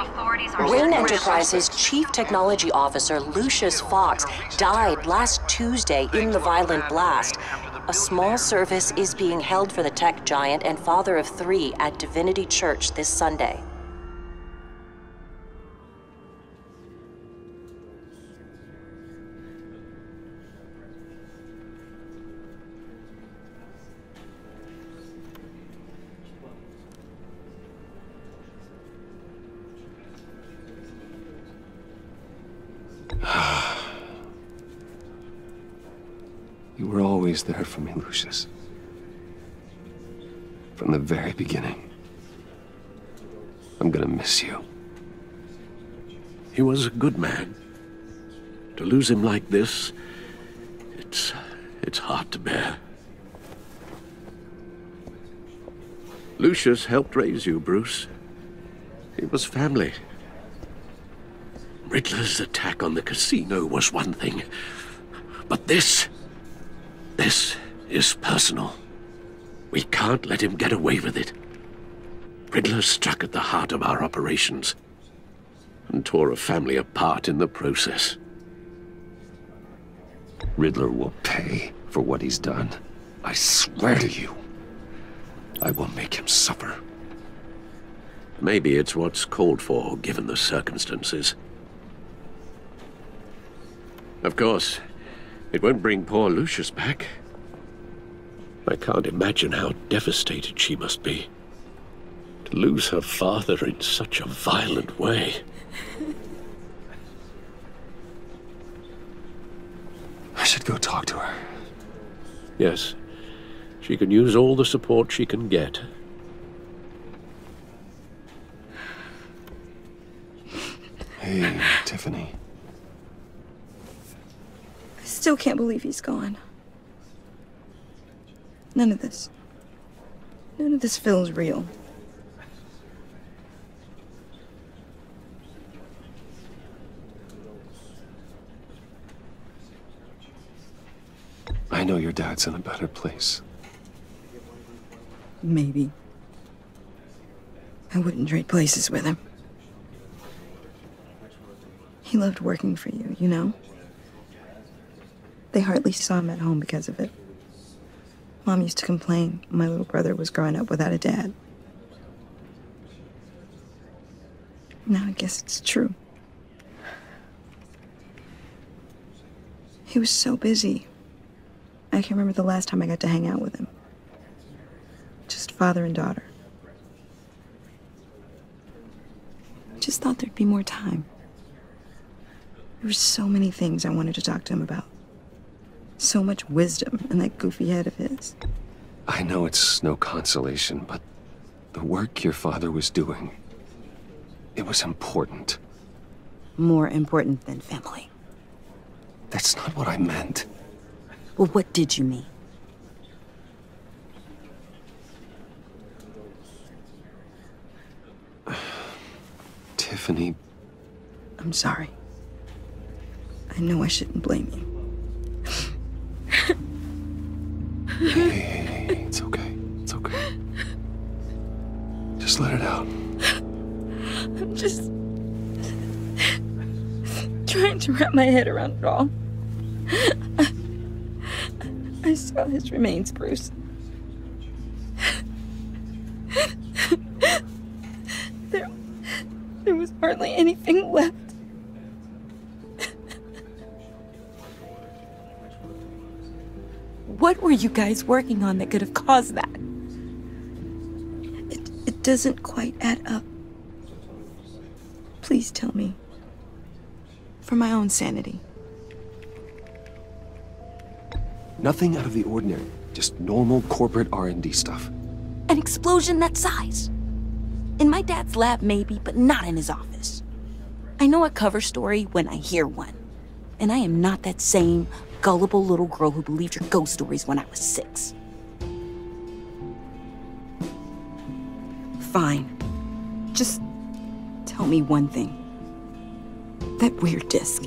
Wayne Enterprises Chief Technology Officer Lucius Fox died last Tuesday in the violent blast. A small service is being held for the tech giant and father of three at Divinity Church this Sunday. Always there for me, Lucius. From the very beginning. I'm gonna miss you. He was a good man. To lose him like this, it's it's hard to bear. Lucius helped raise you, Bruce. It was family. Riddler's attack on the casino was one thing, but this, this is personal. We can't let him get away with it. Riddler struck at the heart of our operations and tore a family apart in the process. Riddler will pay for what he's done. I swear to you. I will make him suffer. Maybe it's what's called for, given the circumstances. Of course, it won't bring poor Lucius back. I can't imagine how devastated she must be. To lose her father in such a violent way. I should go talk to her. Yes, she can use all the support she can get. Hey, Tiffany. I still can't believe he's gone. None of this. None of this feels real. I know your dad's in a better place. Maybe. I wouldn't trade places with him. He loved working for you, you know? They hardly saw him at home because of it. Mom used to complain my little brother was growing up without a dad. Now I guess it's true. He was so busy. I can't remember the last time I got to hang out with him. Just father and daughter. Just thought there'd be more time. There were so many things I wanted to talk to him about. So much wisdom in that goofy head of his. I know it's no consolation, but the work your father was doing, it was important. More important than family. That's not what I meant. Well, what did you mean? (sighs) Tiffany, I'm sorry. I know I shouldn't blame you. Hey, hey, hey, hey, it's okay. It's okay. Just let it out. I'm just trying to wrap my head around it all. I, I saw his remains, Bruce. There, there was hardly anything left. What were you guys working on that could have caused that? It, it doesn't quite add up. Please tell me. For my own sanity. Nothing out of the ordinary. Just normal corporate R&D stuff. An explosion that size. In my dad's lab, maybe, but not in his office. I know a cover story when I hear one. And I am not that same gullible little girl who believed your ghost stories when I was six. Fine. Just tell me one thing. That weird disc.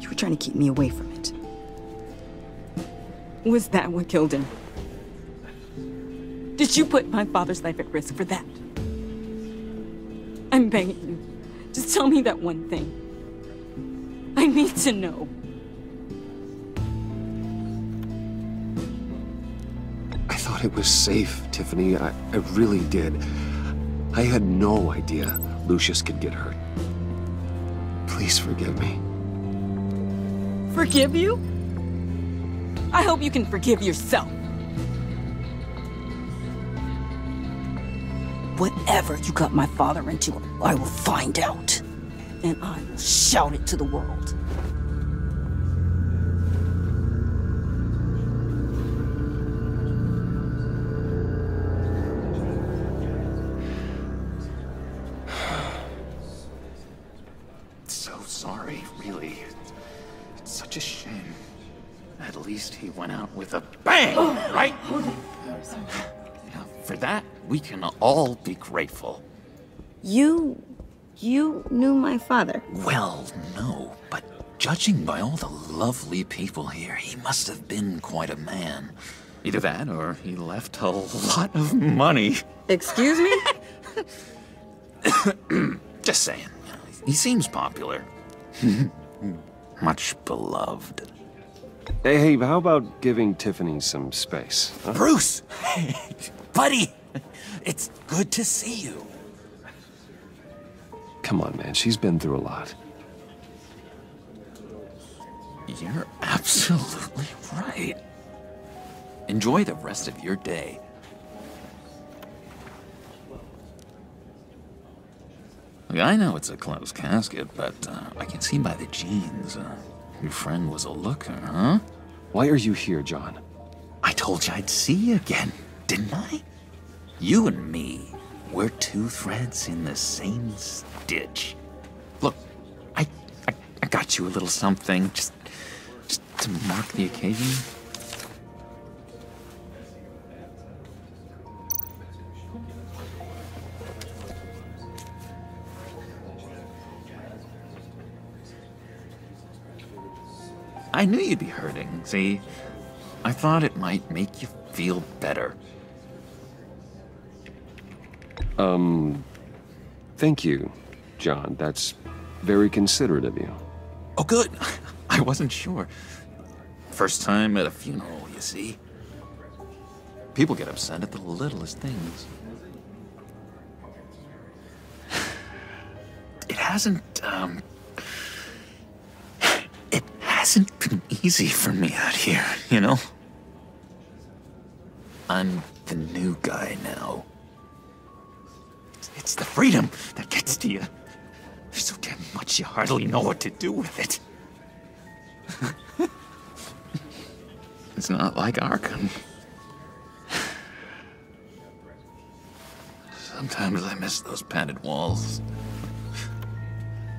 You were trying to keep me away from it. Was that what killed him? Did you put my father's life at risk for that? I'm begging you. Just tell me that one thing. I (laughs) need to know. I thought it was safe, Tiffany. I, I really did. I had no idea Lucius could get hurt. Please forgive me. Forgive you? I hope you can forgive yourself. Whatever you got my father into, I will find out. And I will shout it to the world. All be grateful. You. you knew my father. Well, no, but judging by all the lovely people here, he must have been quite a man. Either that or he left a lot of money. Excuse me? (laughs) Just saying. He seems popular. (laughs) Much beloved. Hey, hey, how about giving Tiffany some space? huh? Bruce! (laughs) Buddy! (laughs) It's good to see you. Come on, man. She's been through a lot. You're absolutely right. Enjoy the rest of your day. Look, I know it's a closed casket, but uh, I can see by the genes. Uh, your friend was a looker, huh? Why are you here, John? I told you I'd see you again, didn't I? You and me, we're two threads in the same stitch. Look, I, I, I got you a little something, just, just to mark the occasion. I knew you'd be hurting, see? I thought it might make you feel better. Um, thank you, John. That's very considerate of you. Oh, good. (laughs) I wasn't sure. First time at a funeral, you see. People get upset at the littlest things. (sighs) It hasn't, um. (sighs) It hasn't been easy for me out here, you know? I'm the new guy now. It's the freedom that gets to you. There's so damn much you hardly know what to do with it. (laughs) it's not like Arkham. Sometimes I miss those padded walls.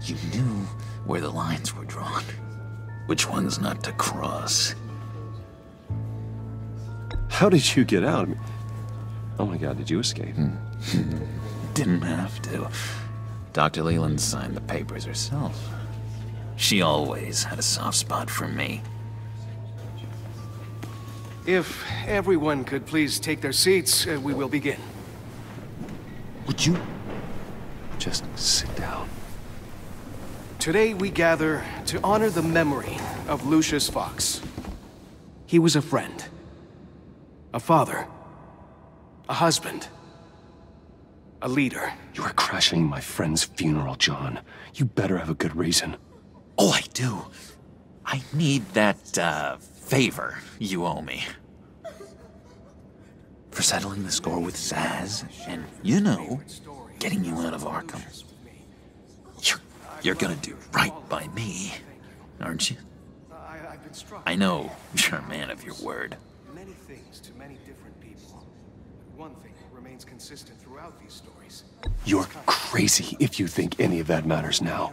You knew where the lines were drawn, which ones not to cross. How did you get out? I mean- Oh my god, did you escape? Hmm. (laughs) Didn't have to. Dr. Leland signed the papers herself. She always had a soft spot for me. If everyone could please take their seats, uh, we will begin. Would you just sit down? Today we gather to honor the memory of Lucius Fox. He was a friend, a father, a husband, a leader. You are crashing my friend's funeral, John. You better have a good reason. Oh, I do. I need that, uh, favor you owe me. For settling the score with Zsasz, and, you know, getting you out of Arkham. You're, you're gonna do right by me, aren't you? I know you're a man of your word. Many things to many different people. One thing remains consistent throughout these stories. You're crazy if you think any of that matters now.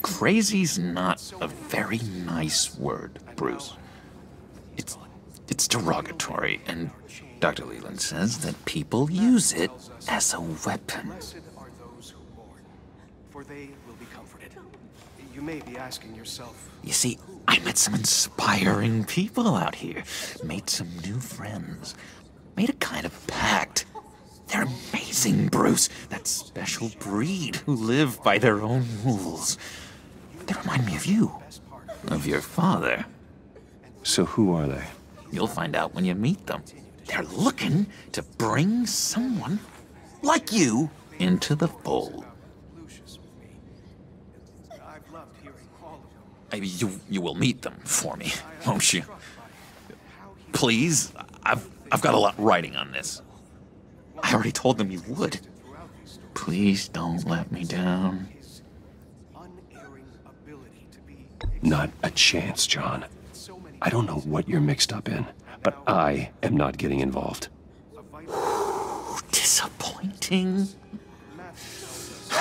Crazy's not a very nice word, Bruce. It's it's derogatory, and Dr. Leland says that people use it as a weapon. Blessed are those who mourn, for they will be comforted. You may be asking yourself, You see, I met some inspiring people out here, made some new friends, made a kind of pact. They're amazing, Bruce. That special breed who live by their own rules. They remind me of you, of your father. So who are they? You'll find out when you meet them. They're looking to bring someone like you into the fold. I you you will meet them for me, won't you? Please, I've I've got a lot writing on this. I already told them you would. Please don't let me down. Not a chance, John. I don't know what you're mixed up in, but I am not getting involved. Disappointing. (laughs)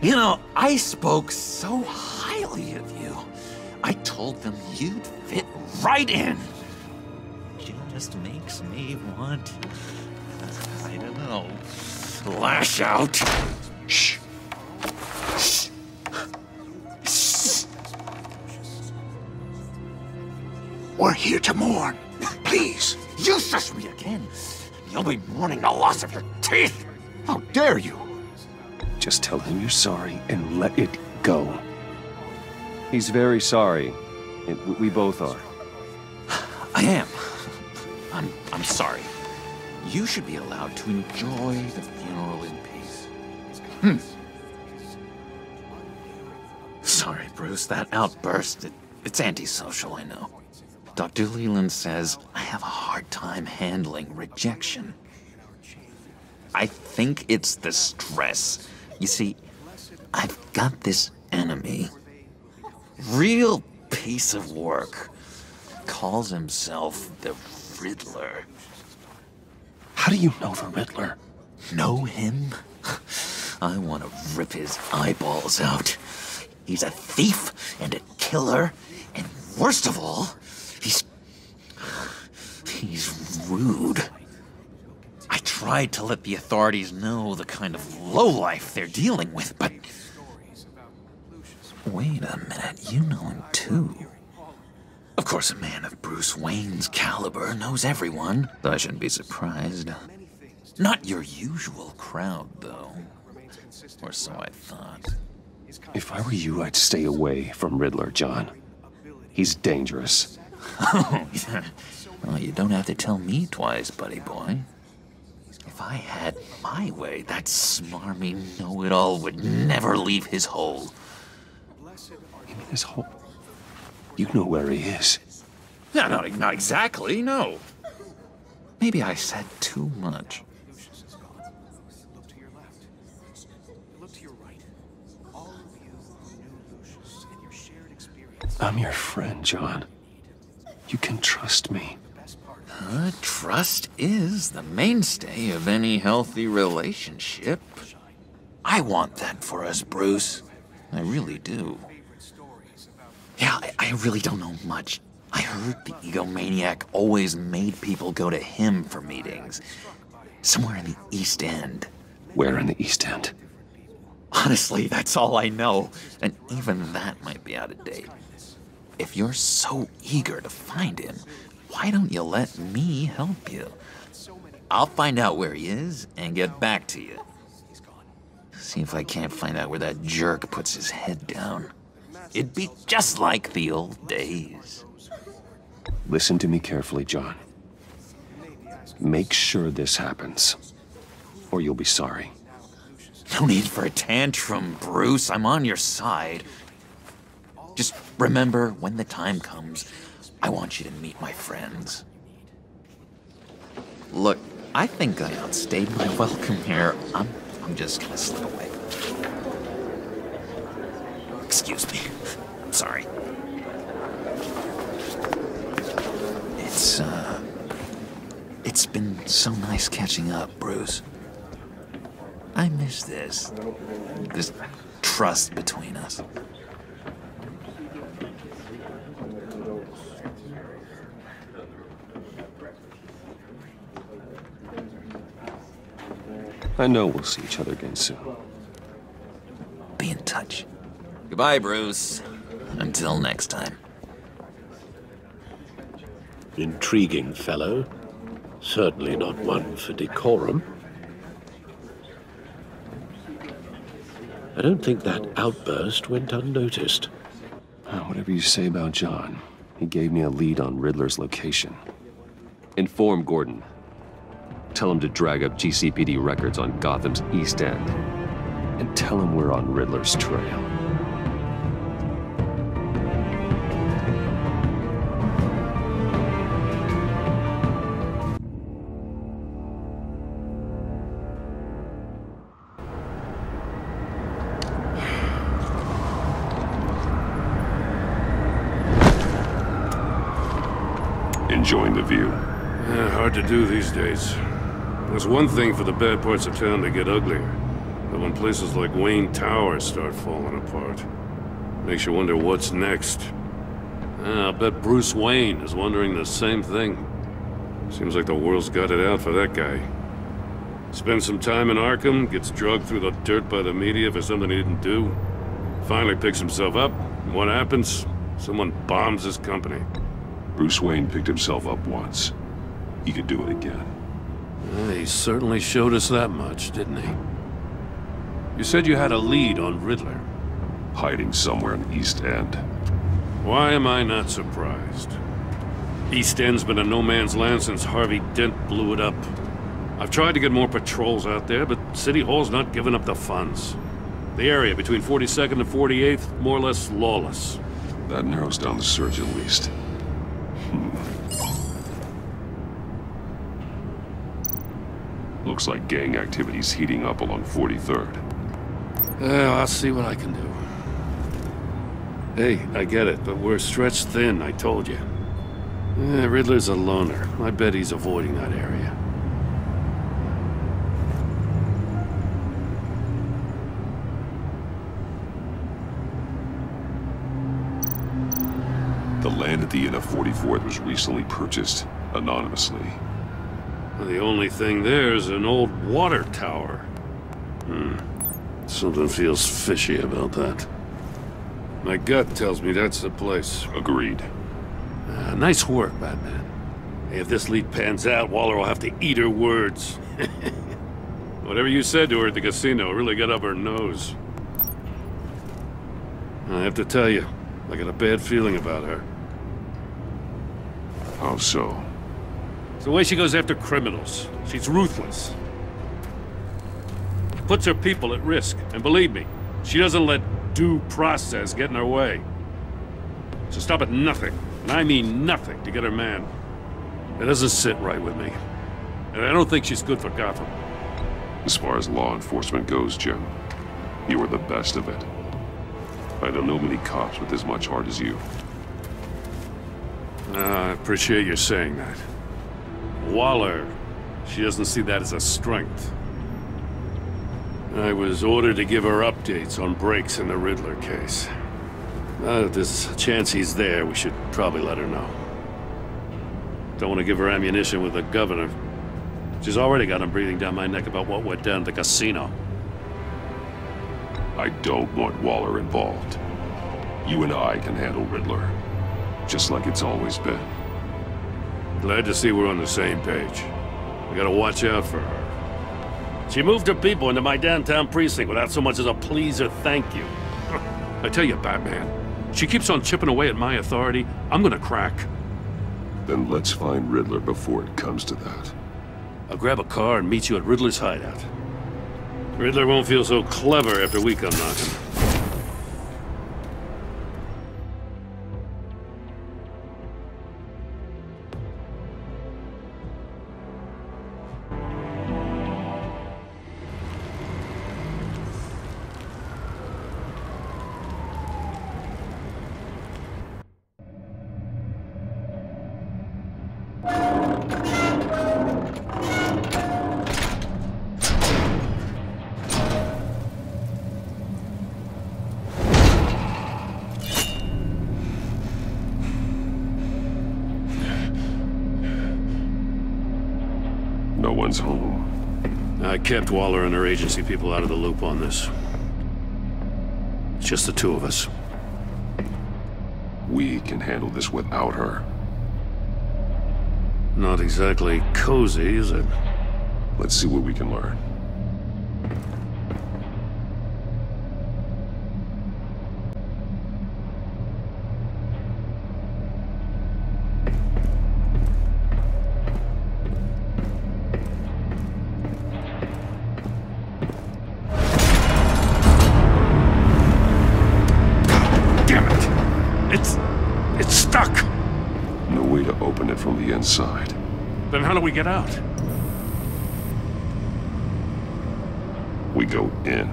you know, I spoke so you. I told them you'd fit right in. Just makes me want, I don't know, lash out. Shh. Shh. Shh. We're here to mourn. Please. You shush me again. You'll be mourning the loss of your teeth. How dare you? Just tell him you're sorry and let it go. He's very sorry. We both are. I am. I'm I'm sorry. You should be allowed to enjoy the funeral in peace. Hmm. Sorry, Bruce. That outburst, it, it's antisocial, I know. Dr. Leland says I have a hard time handling rejection. I think it's the stress. You see, I've got this enemy. Real piece of work. Calls himself the Riddler. How do you know the Riddler? Know him? I want to rip his eyeballs out. He's a thief and a killer, and worst of all, he's. he's rude. I tried to let the authorities know the kind of lowlife they're dealing with, but. Wait a minute, you know him too. Of course, a man of Bruce Wayne's caliber knows everyone, though I shouldn't be surprised. Not your usual crowd, though. Or so I thought. If I were you, I'd stay away from Riddler, John. He's dangerous. Oh, yeah. Well, you don't have to tell me twice, buddy boy. If I had my way, that smarmy know-it-all would never leave his hole. You mean his whole... You know where he is. No, not, not exactly, no. Maybe I said too much. I'm your friend, John. You can trust me. Uh, trust is the mainstay of any healthy relationship. I want that for us, Bruce. I really do. Yeah, I, I really don't know much. I heard the egomaniac always made people go to him for meetings. Somewhere in the East End. Where in the East End? Honestly, that's all I know. And even that might be out of date. If you're so eager to find him, why don't you let me help you? I'll find out where he is and get back to you. See if I can't find out where that jerk puts his head down. It'd be just like the old days. Listen to me carefully, John. Make sure this happens, or you'll be sorry. No need for a tantrum, Bruce. I'm on your side. Just remember, when the time comes, I want you to meet my friends. Look, I think I outstayed my (laughs) welcome here. I'm, I'm just gonna slip away. Excuse me. I'm sorry. It's, uh... It's been so nice catching up, Bruce. I miss this. This trust between us. I know we'll see each other again soon. Be in touch. Goodbye, Bruce. Until next time. Intriguing fellow. Certainly not one for decorum. I don't think that outburst went unnoticed. Uh, whatever you say about John, he gave me a lead on Riddler's location. Inform Gordon. Tell him to drag up GCPD records on Gotham's East End. And tell him we're on Riddler's trail. Days. There's one thing for the bad parts of town to get uglier. But when places like Wayne Tower start falling apart, makes you wonder what's next. Yeah, I'll bet Bruce Wayne is wondering the same thing. Seems like the world's got it out for that guy. Spends some time in Arkham, gets drugged through the dirt by the media for something he didn't do. Finally picks himself up, what happens? Someone bombs his company. Bruce Wayne picked himself up once. He could do it again. He certainly showed us that much, didn't he? You said you had a lead on Riddler. Hiding somewhere in East End. Why am I not surprised? East End's been a no man's land since Harvey Dent blew it up. I've tried to get more patrols out there, but City Hall's not giving up the funds. The area between 42nd and 48th, more or less lawless. That narrows down the search at least. Looks like gang activity's heating up along 43rd. Well, I'll see what I can do. Hey, I get it, but we're stretched thin, I told you. Yeah, Riddler's a loner. I bet he's avoiding that area. The land at the end of 44th was recently purchased, anonymously. The only thing there is an old water tower. Hmm. Something feels fishy about that. My gut tells me that's the place. Agreed. Uh, nice work, Batman. Hey, if this lead pans out, Waller will have to eat her words. (laughs) Whatever you said to her at the casino really got up her nose. I have to tell you, I got a bad feeling about her. How so? The way she goes after criminals. She's ruthless. Puts her people at risk. And believe me, she doesn't let due process get in her way. She'll stop at nothing, and I mean nothing, to get her man. It doesn't sit right with me. And I don't think she's good for Gotham. As far as law enforcement goes, Jim, you are the best of it. I don't know many cops with as much heart as you. Uh, I appreciate you saying that. Waller, she doesn't see that as a strength. I was ordered to give her updates on breaks in the Riddler case. Uh, if there's a chance he's there, we should probably let her know. Don't want to give her ammunition with the governor. She's already got him breathing down my neck about what went down at the casino. I don't want Waller involved. You and I can handle Riddler. Just like it's always been. Glad to see we're on the same page. We gotta watch out for her. She moved her people into my downtown precinct without so much as a please or thank you. (laughs) I tell you, Batman, she keeps on chipping away at my authority, I'm gonna crack. Then let's find Riddler before it comes to that. I'll grab a car and meet you at Riddler's hideout. Riddler won't feel so clever after we come knocking. Kept Waller and her agency people out of the loop on this. It's just the two of us. We can handle this without her. Not exactly cozy, is it? Let's see what we can learn. We get out? We go in.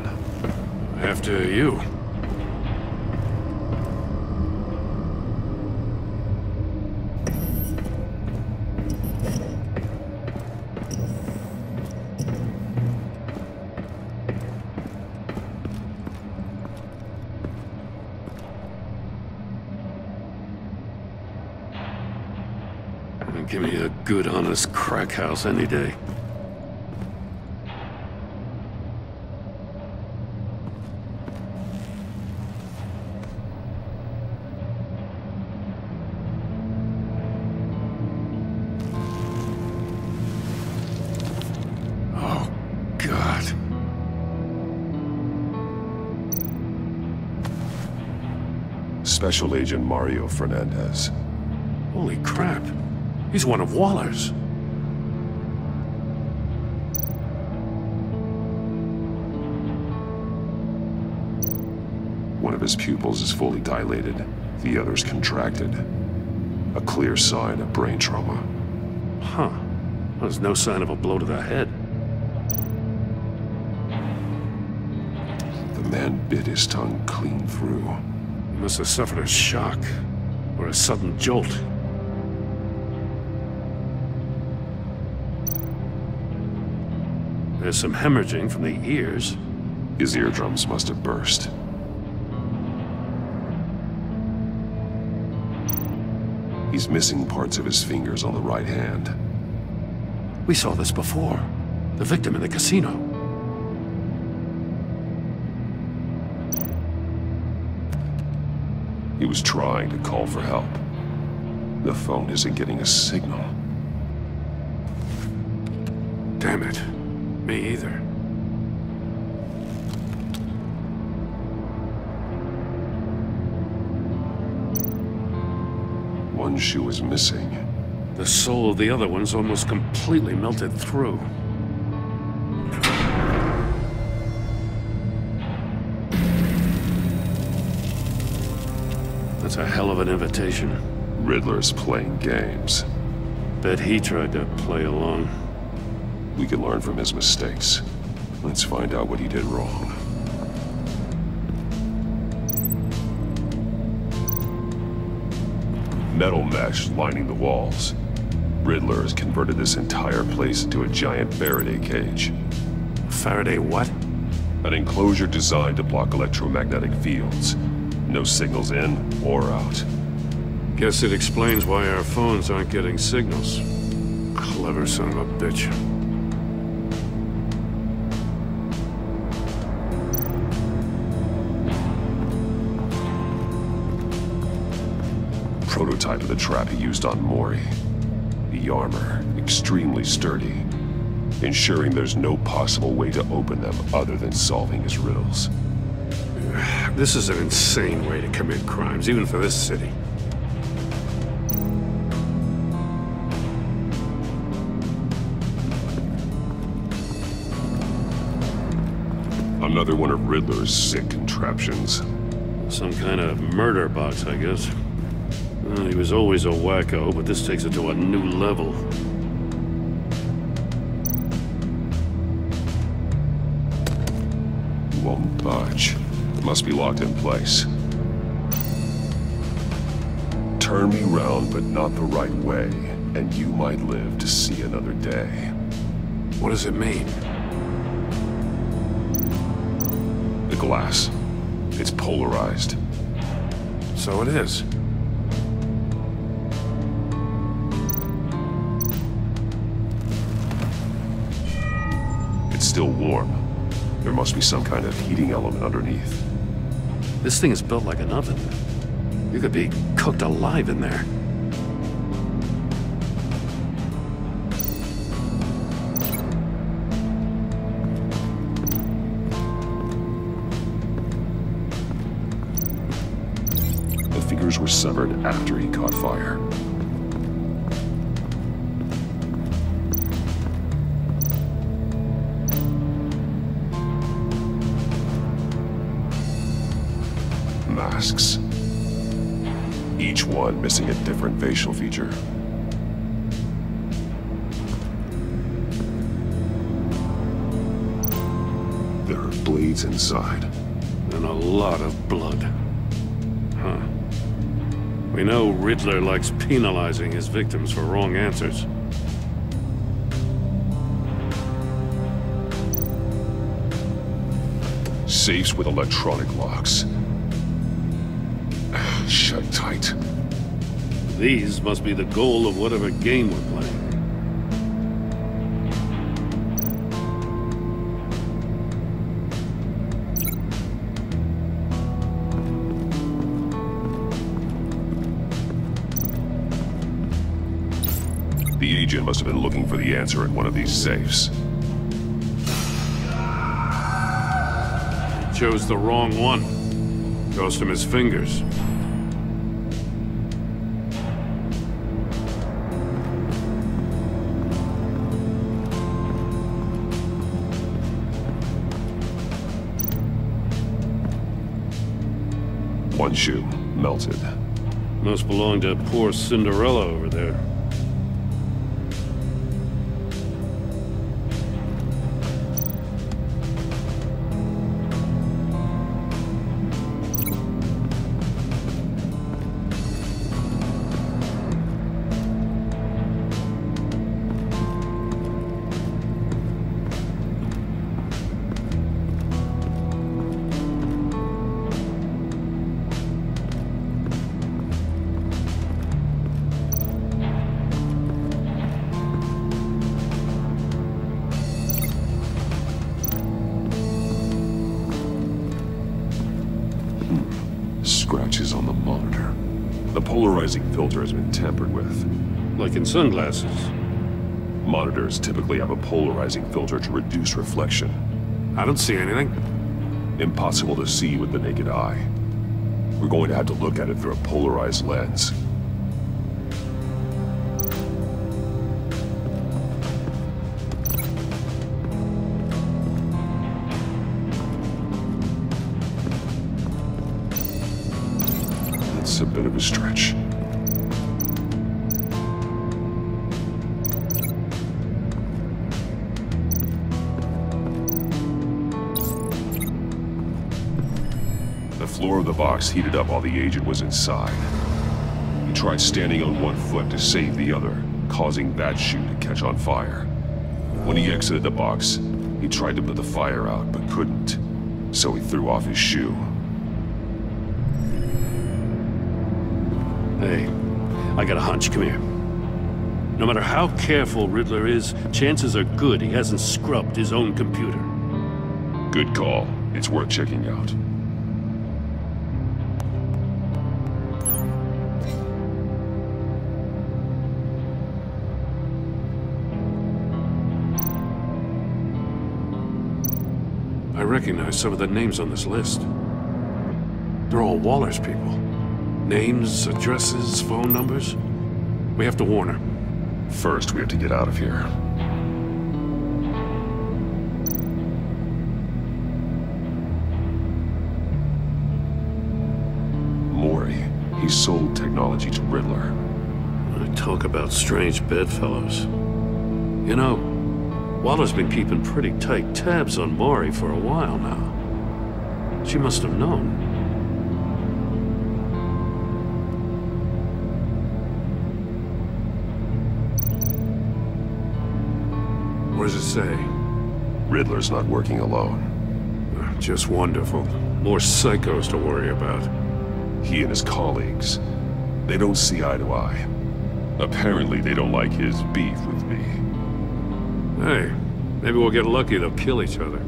After you. House any day. Oh. Special Agent Mario Fernandez. Holy crap. He's one of Waller's. His pupils is fully dilated, the other's contracted. A clear sign of brain trauma. Huh. There's no sign of a blow to the head. The man bit his tongue clean through. He must have suffered a shock. Or a sudden jolt. There's some hemorrhaging from the ears. His eardrums must have burst. He's missing parts of his fingers on the right hand. We saw this before. The victim in the casino. He was trying to call for help. The phone isn't getting a signal. Damn it. Me either. One shoe is missing. The sole of the other one's almost completely melted through. That's a hell of an invitation. Riddler's playing games. Bet he tried to play along. We can learn from his mistakes. Let's find out what he did wrong. Metal mesh lining the walls. Riddler has converted this entire place into a giant Faraday cage. Faraday what? An enclosure designed to block electromagnetic fields. No signals in or out. Guess it explains why our phones aren't getting signals. Clever son of a bitch. the trap he used on Mori. The armor, extremely sturdy, ensuring there's no possible way to open them other than solving his riddles. This is an insane way to commit crimes, even for this city. Another one of Riddler's sick contraptions. Some kind of murder box, I guess. He was always a wacko, but this takes it to a new level. Won't budge. Must be locked in place. Turn me round, but not the right way, and you might live to see another day. What does it mean? The glass. It's polarized. So it is. Still warm. There must be some kind of heating element underneath. This thing is built like an oven. You could be cooked alive in there. The fingers were severed after he caught fire. Inside. And a lot of blood. Huh. We know Riddler likes penalizing his victims for wrong answers. Safes with electronic locks. (sighs) Shut tight. These must be the goal of whatever game we're playing. Agent must have been looking for the answer in one of these safes. He Chose the wrong one. Cost him his fingers. One shoe, melted. Must belong to poor Cinderella over there. Sunglasses. Monitors typically have a polarizing filter to reduce reflection. I don't see anything. Impossible to see with the naked eye. We're going to have to look at it through a polarized lens. That's a bit of a stretch. Box heated up while the agent was inside. He tried standing on one foot to save the other, causing that shoe to catch on fire. When he exited the box, he tried to put the fire out, but couldn't. So he threw off his shoe. Hey, I got a hunch. Come here. No matter how careful Riddler is, chances are good he hasn't scrubbed his own computer. Good call. It's worth checking out. recognize some of the names on this list. They're all Waller's people. Names, addresses, phone numbers. We have to warn her. First, we have to get out of here. Mori. He sold technology to Riddler. Talk about strange bedfellows. You know, Waller's been keeping pretty tight tabs on Mori for a while now. She must have known. What does it say? Riddler's not working alone. Uh, just wonderful. More psychos to worry about. He and his colleagues, they don't see eye to eye. Apparently they don't like his beef with me. Hey, maybe we'll get lucky they'll kill each other.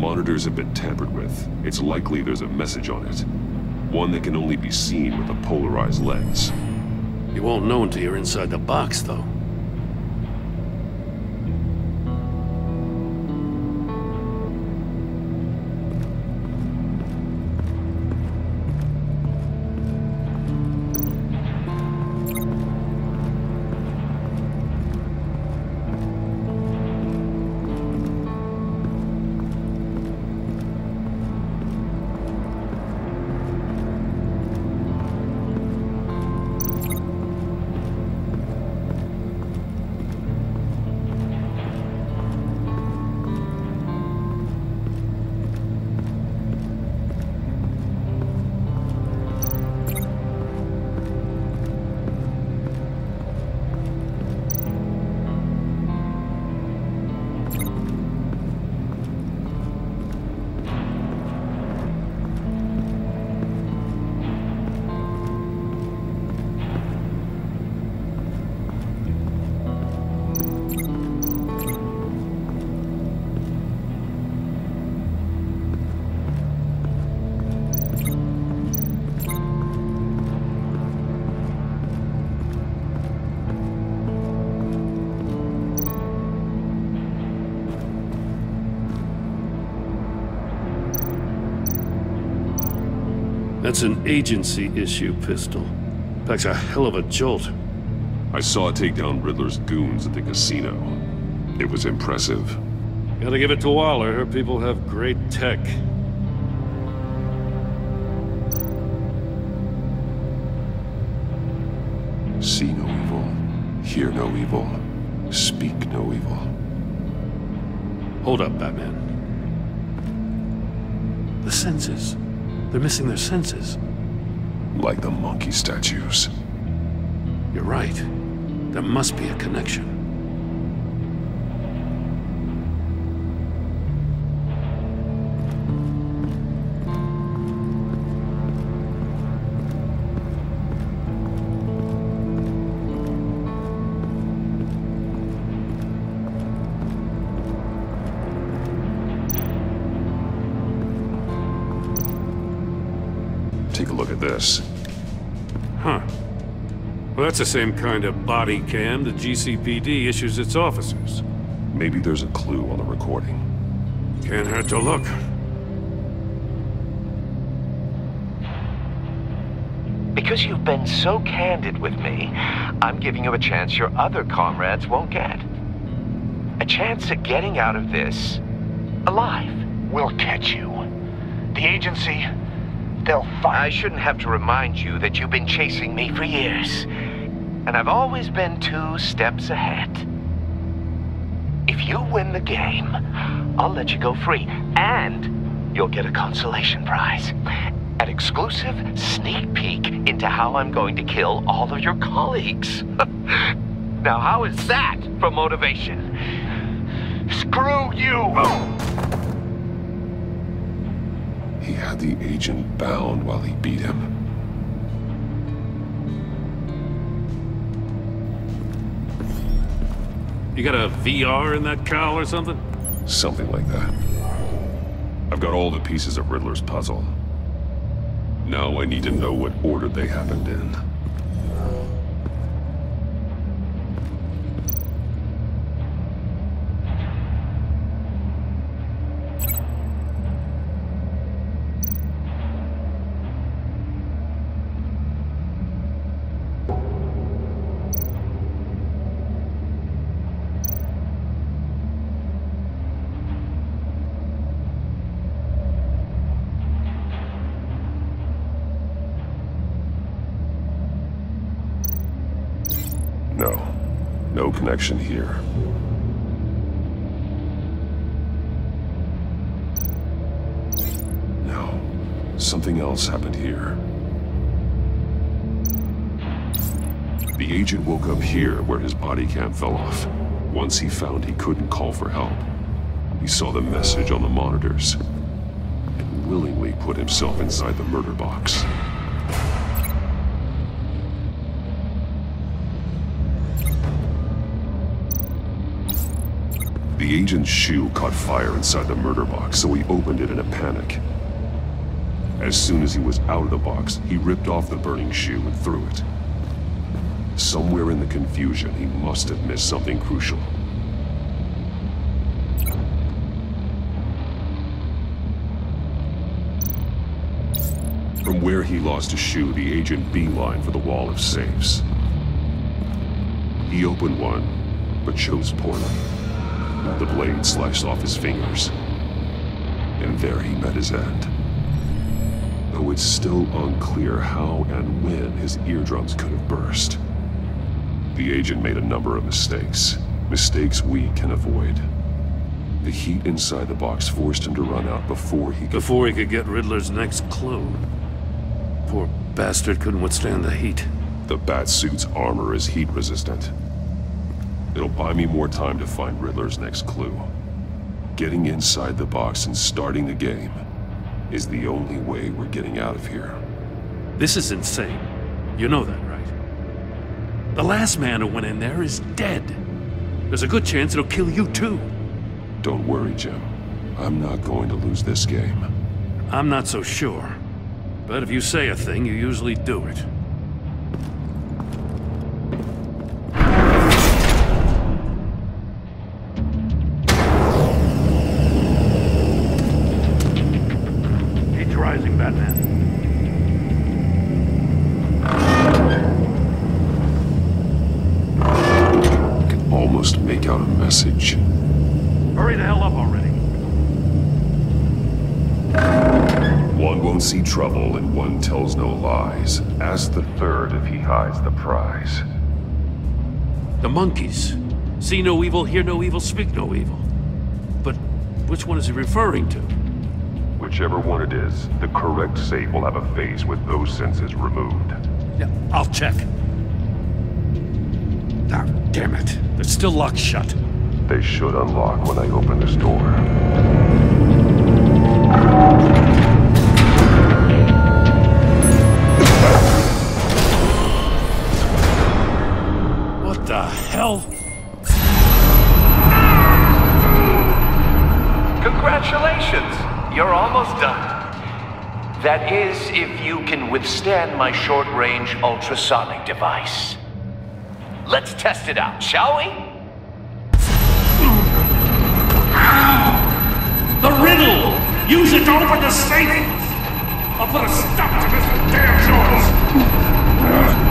Monitors have been tampered with, it's likely there's a message on it. One that can only be seen with a polarized lens. You won't know until you're inside the box, though. That's an agency issue pistol. Packs a hell of a jolt. I saw it take down Riddler's goons at the casino. It was impressive. Gotta give it to Waller. Her people have great tech. See no evil, hear no evil, speak no evil. Hold up, Batman. The senses. They're missing their senses. Like the monkey statues. You're right. There must be a connection. That's the same kind of body cam the GCPD issues its officers. Maybe there's a clue on the recording. Can't hurt to look. Because you've been so candid with me, I'm giving you a chance your other comrades won't get. A chance at getting out of this alive. We'll catch you. The agency, they'll find. I shouldn't have to remind you that you've been chasing me for years. And I've always been two steps ahead. If you win the game, I'll let you go free. And you'll get a consolation prize. An exclusive sneak peek into how I'm going to kill all of your colleagues. (laughs) now, how is that for motivation? Screw you! He had the agent bound while he beat him. You got a VR in that cowl or something? Something like that. I've got all the pieces of Riddler's puzzle. Now I need to know what order they happened in. No. No connection here. No. Something else happened here. The agent woke up here where his body cam fell off. Once he found he couldn't call for help, he saw the message on the monitors and willingly put himself inside the murder box. The agent's shoe caught fire inside the murder box, so he opened it in a panic. As soon as he was out of the box, he ripped off the burning shoe and threw it. Somewhere in the confusion, he must have missed something crucial. From where he lost his shoe, the agent beelined for the wall of safes. He opened one, but chose poorly. The blade sliced off his fingers. And there he met his end. Though it's still unclear how and when his eardrums could have burst. The agent made a number of mistakes. Mistakes we can avoid. The heat inside the box forced him to run out before he could... Before he could get Riddler's next clue. Poor bastard couldn't withstand the heat. The Batsuit's armor is heat resistant. It'll buy me more time to find Riddler's next clue. Getting inside the box and starting the game is the only way we're getting out of here. This is insane. You know that, right? The last man who went in there is dead. There's a good chance it'll kill you too. Don't worry, Jim. I'm not going to lose this game. I'm not so sure. But if you say a thing, you usually do it. Message. Hurry the hell up already. One won't see trouble and one tells no lies. Ask the third if he hides the prize. The monkeys. See no evil, hear no evil, speak no evil. But which one is he referring to? Whichever one it is, the correct safe will have a face with those senses removed. Yeah, I'll check. Ah, damn it. They're still locked shut. They should unlock when I open this door. What the hell? Congratulations! You're almost done. That is, if you can withstand my short-range ultrasonic device. Let's test it out, shall we? Use it to open the safe! I'll put a stop to this damn noise!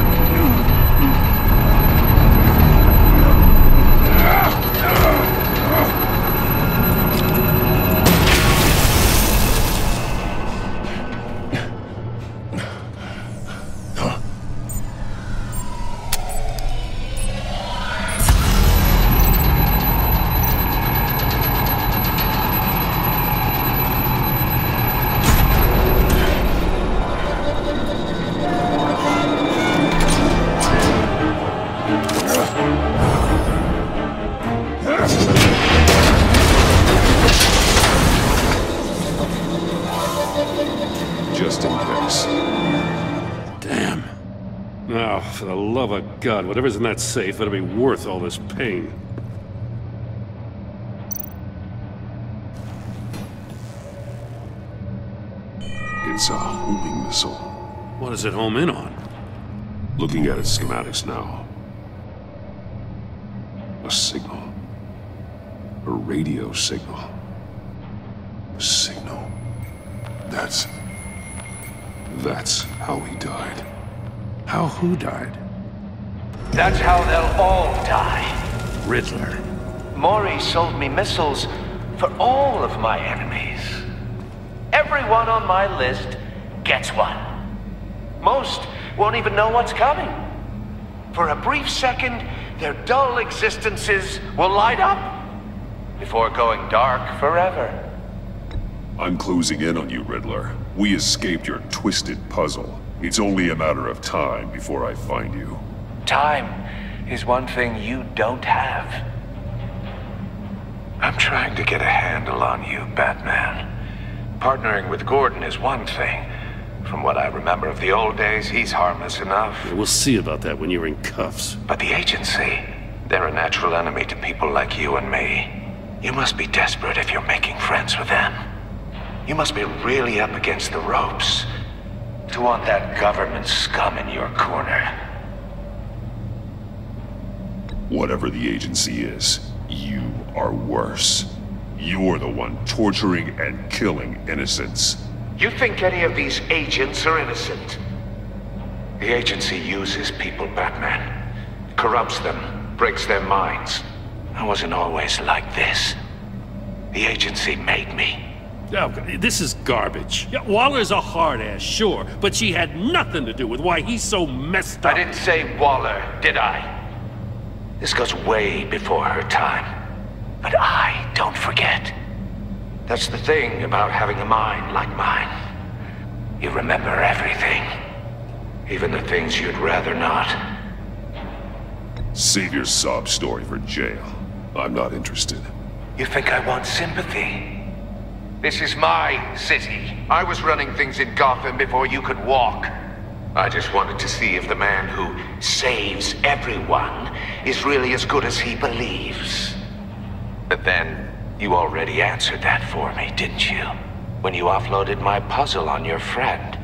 God, whatever's in that safe better be worth all this pain. It's a homing missile. What does it home in on? Looking at its schematics now. A signal. A radio signal. A signal. That's... That's how he died. How who died? That's how they'll all die. Riddler. Mori sold me missiles for all of my enemies. Everyone on my list gets one. Most won't even know what's coming. For a brief second, their dull existences will light up before going dark forever. I'm closing in on you, Riddler. We escaped your twisted puzzle. It's only a matter of time before I find you. Time is one thing you don't have. I'm trying to get a handle on you, Batman. Partnering with Gordon is one thing. From what I remember of the old days, he's harmless enough. Yeah, we'll see about that when you're in cuffs. But the agency, they're a natural enemy to people like you and me. You must be desperate if you're making friends with them. You must be really up against the ropes to want that government scum in your corner. Whatever the agency is, you are worse. You're the one torturing and killing innocents. You think any of these agents are innocent? The agency uses people, Batman. Corrupts them, breaks their minds. I wasn't always like this. The agency made me. Oh, this is garbage. Yeah, Waller's a hard ass, sure, but she had nothing to do with why he's so messed up. I didn't say Waller, did I? This goes way before her time. But I don't forget. That's the thing about having a mind like mine. You remember everything. Even the things you'd rather not. Save your sob story for jail. I'm not interested. You think I want sympathy? This is my city. I was running things in Gotham before you could walk. I just wanted to see if the man who saves everyone is really as good as he believes. But then, you already answered that for me, didn't you? When you offloaded my puzzle on your friend.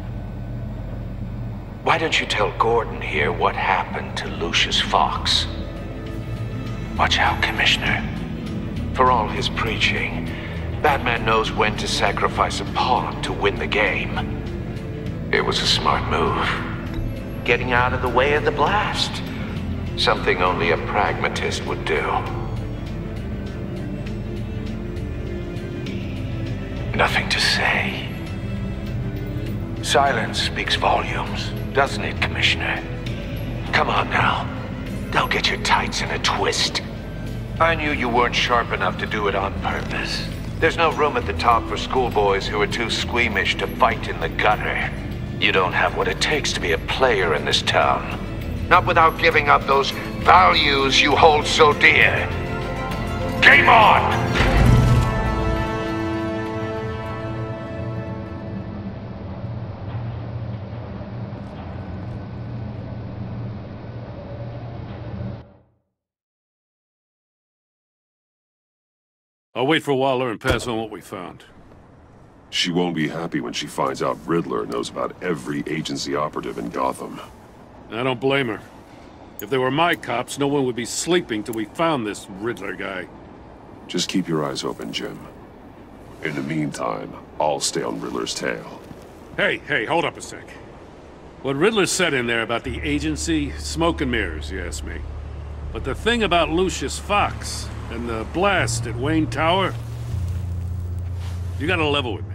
Why don't you tell Gordon here what happened to Lucius Fox? Watch out, Commissioner. For all his preaching, Batman knows when to sacrifice a pawn to win the game. It was a smart move. Getting out of the way of the blast. Something only a pragmatist would do. Nothing to say. Silence speaks volumes, doesn't it, Commissioner? Come on now. Don't get your tights in a twist. I knew you weren't sharp enough to do it on purpose. There's no room at the top for schoolboys who are too squeamish to fight in the gutter. You don't have what it takes to be a player in this town. Not without giving up those values you hold so dear. Game on! I'll wait for Waller and pass on what we found. She won't be happy when she finds out Riddler knows about every agency operative in Gotham. I don't blame her. If they were my cops, no one would be sleeping till we found this Riddler guy. Just keep your eyes open, Jim. In the meantime, I'll stay on Riddler's tail. Hey, hey, hold up a sec. What Riddler said in there about the agency, smoke and mirrors, you ask me. But the thing about Lucius Fox, and the blast at Wayne Tower? You gotta level with me.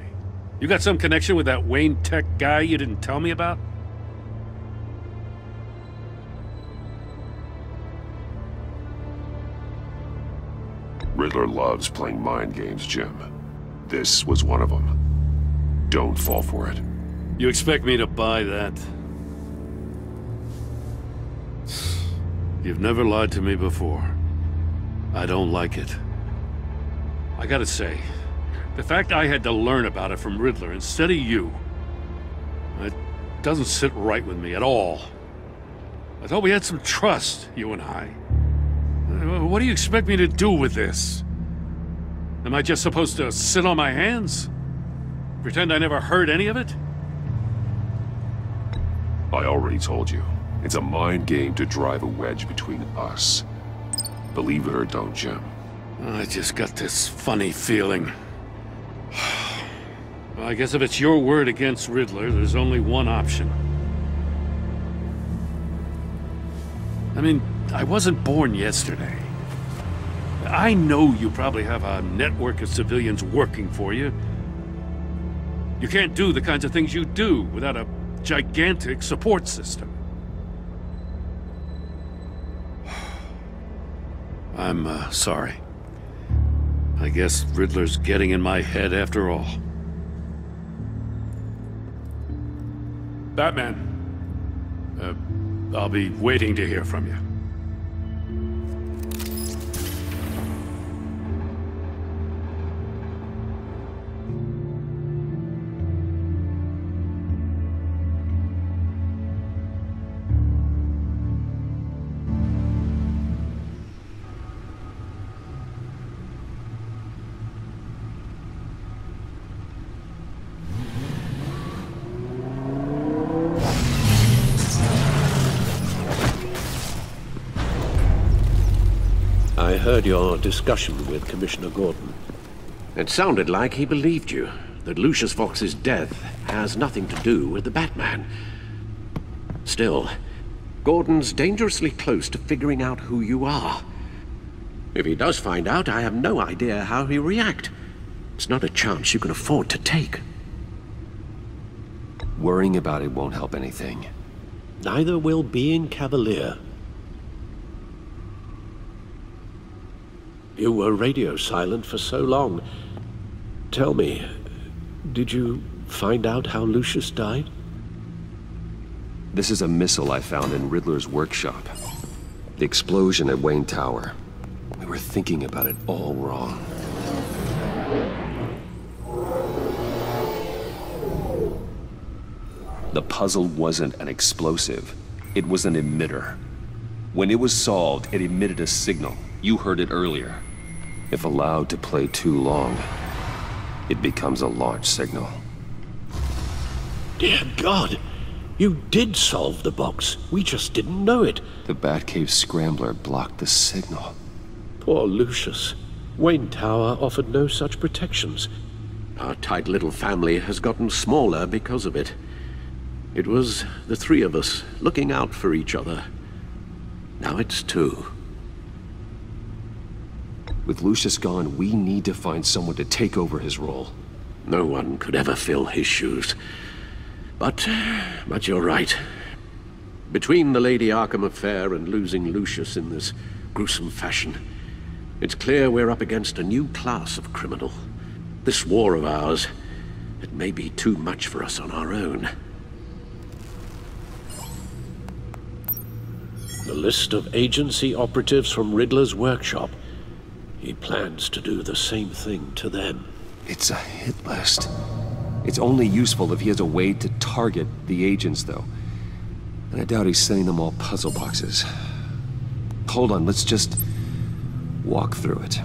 You got some connection with that Wayne Tech guy you didn't tell me about? Riddler loves playing mind games, Jim. This was one of them. Don't fall for it. You expect me to buy that? You've never lied to me before. I don't like it. I gotta say, the fact I had to learn about it from Riddler instead of you, It doesn't sit right with me at all. I thought we had some trust, you and I. Uh, What do you expect me to do with this? Am I just supposed to sit on my hands? Pretend I never heard any of it? I already told you. It's a mind game to drive a wedge between us. Believe it or don't, Jim. I just got this funny feeling. Well, I guess if it's your word against Riddler, there's only one option. I mean, I wasn't born yesterday. I know you probably have a network of civilians working for you. You can't do the kinds of things you do without a gigantic support system. (sighs) I'm uh, sorry. I guess Riddler's getting in my head after all. Batman. Uh, I'll be waiting to hear from you. Your discussion with Commissioner Gordon. It sounded like he believed you, that Lucius Fox's death has nothing to do with the Batman. Still, Gordon's dangerously close to figuring out who you are. If he does find out, I have no idea how he'll react. It's not a chance you can afford to take. Worrying about it won't help anything. Neither will being cavalier. You were radio silent for so long. Tell me, did you find out how Lucius died? This is a missile I found in Riddler's workshop. The explosion at Wayne Tower. We were thinking about it all wrong. The puzzle wasn't an explosive. It was an emitter. When it was solved, it emitted a signal. You heard it earlier. If allowed to play too long, it becomes a launch signal. Dear God, you did solve the box. We just didn't know it. The Batcave Scrambler blocked the signal. Poor Lucius. Wayne Tower offered no such protections. Our tight little family has gotten smaller because of it. It was the three of us looking out for each other. Now it's two. With Lucius gone, we need to find someone to take over his role. No one could ever fill his shoes. But, but you're right. Between the Lady Arkham affair and losing Lucius in this gruesome fashion, it's clear we're up against a new class of criminal. This war of ours, it may be too much for us on our own. The list of agency operatives from Riddler's workshop. He plans to do the same thing to them. It's a hit list. It's only useful if he has a way to target the agents, though. And I doubt he's sending them all puzzle boxes. Hold on, let's just walk through it.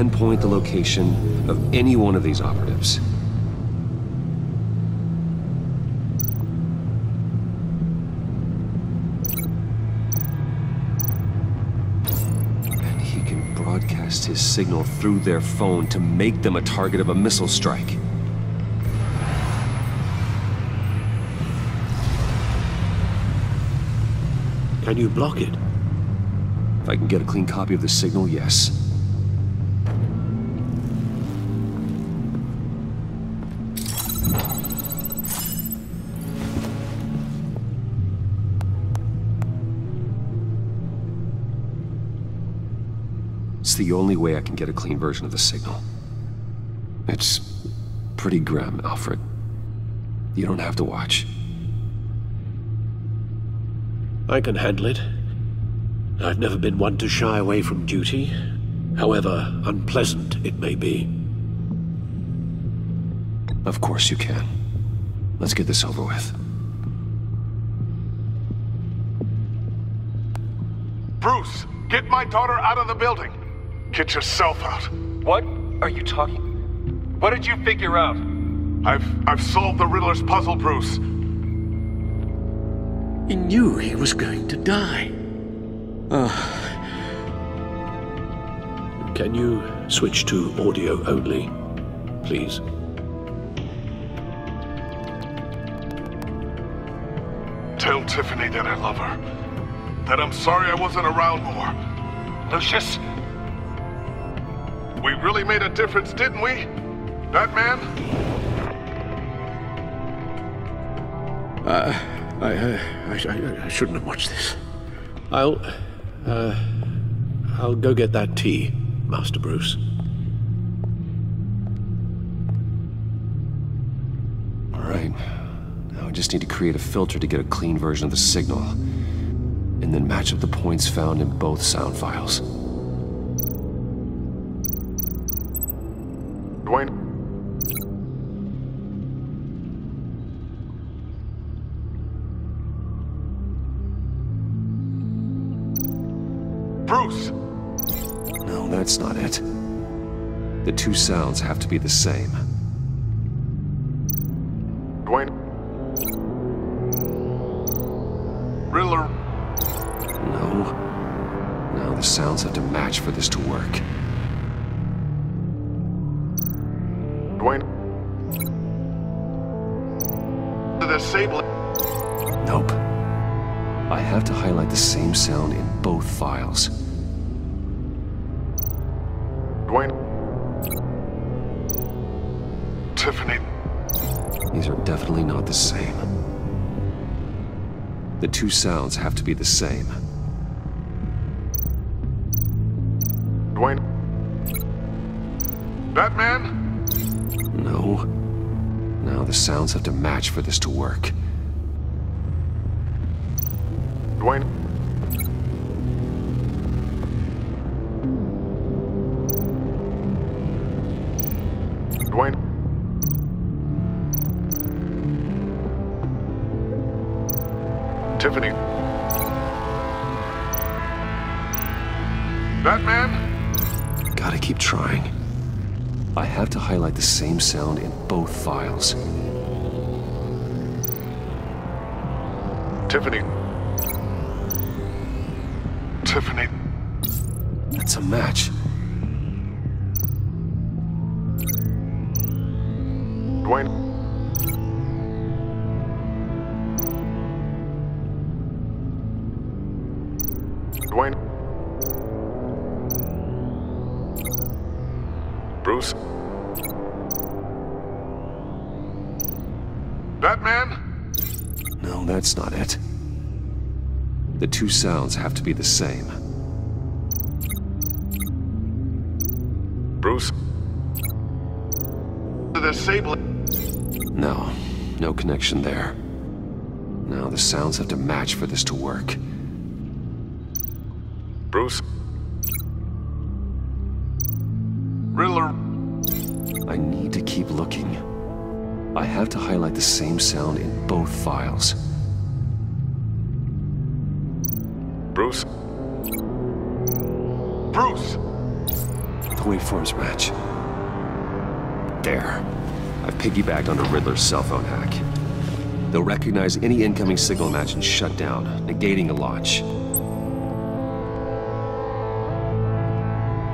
Pinpoint the location of any one of these operatives. And he can broadcast his signal through their phone to make them a target of a missile strike. Can you block it? If I can get a clean copy of the signal, yes. The only way I can get a clean version of the signal. It's pretty grim, Alfred. You don't have to watch. I can handle it. I've never been one to shy away from duty, however unpleasant it may be. Of course you can. Let's get this over with. Bruce, get my daughter out of the building. Get yourself out. What are you talking? What did you figure out? I've I've solved the Riddler's puzzle, Bruce. He knew he was going to die. Ah. Can you switch to audio only, please? Tell Tiffany that I love her. That I'm sorry I wasn't around more. Lucius? We really made a difference, didn't we? Batman? Uh, I, uh, I, I, I shouldn't have watched this. I'll, uh, I'll go get that tea, Master Bruce. All right. Now I just need to create a filter to get a clean version of the signal. And then match up the points found in both sound files. Dwayne? Bruce! No, that's not it. The two sounds have to be the same. Dwayne? Riddler? No. No, the sounds have to match for this to work. Disable. Nope. I have to highlight the same sound in both files. Dwayne? Tiffany? These are definitely not the same. The two sounds have to be the same. Sounds have to match for this to work. Tiffany? Two sounds have to be the same. Bruce? The. No, no connection there. Now the sounds have to match for this to work. Bruce? Riddler? I need to keep looking. I have to highlight the same sound in both files. Piggybacked onto Riddler's cell phone hack. They'll recognize any incoming signal match and shut down, negating a launch.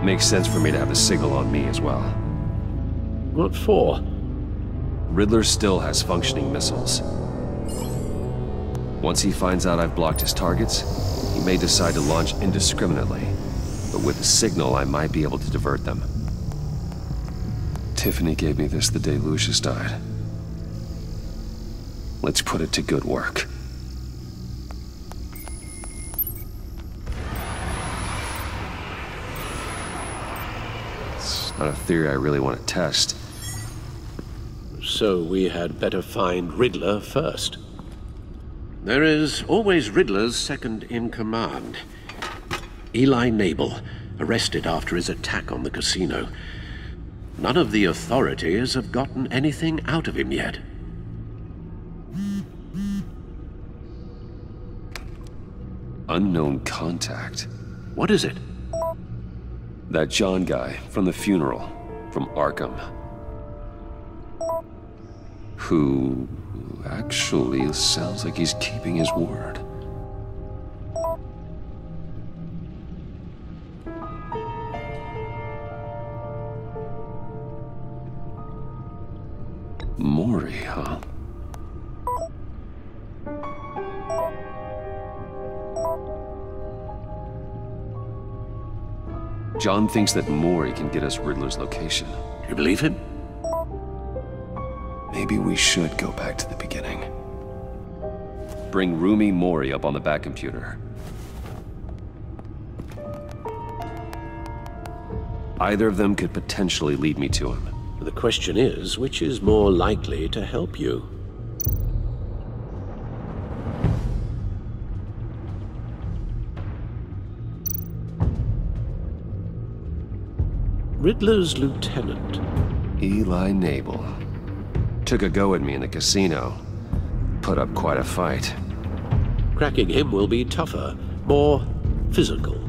Makes sense for me to have the signal on me as well. What for? Riddler still has functioning missiles. Once he finds out I've blocked his targets, he may decide to launch indiscriminately. But with the signal, I might be able to divert them. Tiffany gave me this the day Lucius died. Let's put it to good work. It's not a theory I really want to test. So we had better find Riddler first. There is always Riddler's second in command. Eli Nabel, arrested after his attack on the casino. None of the authorities have gotten anything out of him yet. Unknown contact. What is it? That John guy from the funeral, from Arkham. Who actually sounds like he's keeping his word. John thinks that Mori can get us Riddler's location. You believe him? Maybe we should go back to the beginning. Bring Rumi Mori up on the Bat computer. Either of them could potentially lead me to him. The question is, which is more likely to help you? Riddler's lieutenant. Eli Nabel. Took a go at me in the casino. Put up quite a fight. Cracking him will be tougher, more physical.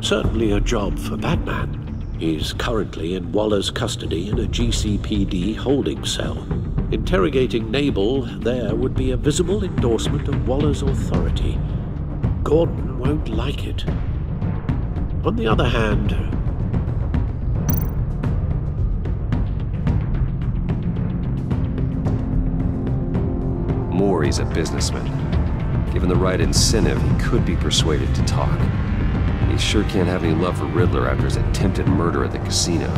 Certainly a job for Batman. He's currently in Waller's custody in a GCPD holding cell. Interrogating Nabel there would be a visible endorsement of Waller's authority. Gordon won't like it. On the other hand, Mori's a businessman. Given the right incentive, he could be persuaded to talk. He sure can't have any love for Riddler after his attempted murder at the casino.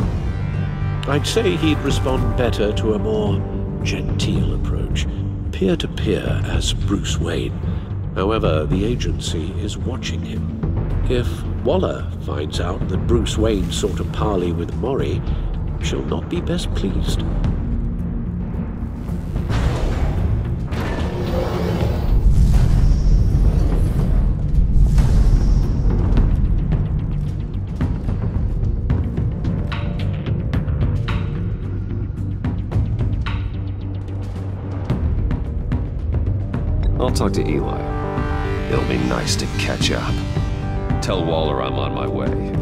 I'd say he'd respond better to a more genteel approach, peer to peer as Bruce Wayne. However, the agency is watching him. If Waller finds out that Bruce Wayne sought a parley with Mori, she'll not be best pleased. Talk to Eli. It'll be nice to catch up. Tell Waller I'm on my way.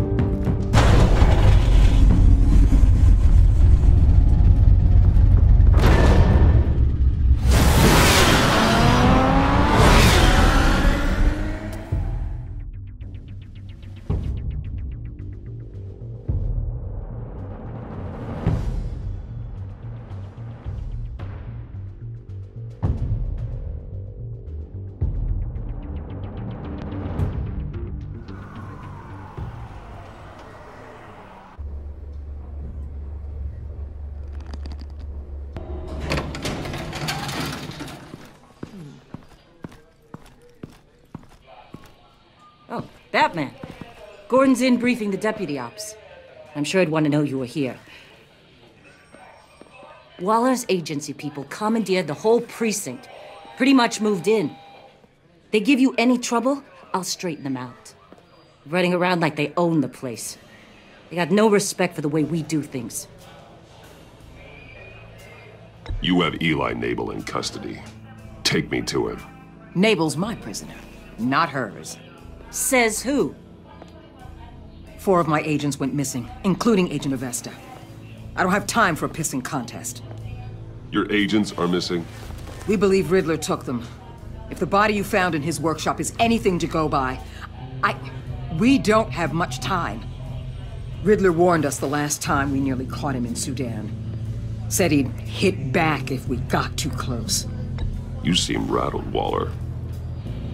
Gordon's in briefing the deputy ops. I'm sure I'd want to know you were here. Waller's agency people commandeered the whole precinct. Pretty much moved in. They give you any trouble, I'll straighten them out. Running around like they own the place. They got no respect for the way we do things. You have Eli Nabel in custody. Take me to him. Nabel's my prisoner, not hers. Says who? Four of my agents went missing, including Agent Avesta. I don't have time for a pissing contest. Your agents are missing? We believe Riddler took them. If the body you found in his workshop is anything to go by, I... We don't have much time. Riddler warned us the last time we nearly caught him in Sudan. Said he'd hit back if we got too close. You seem rattled, Waller.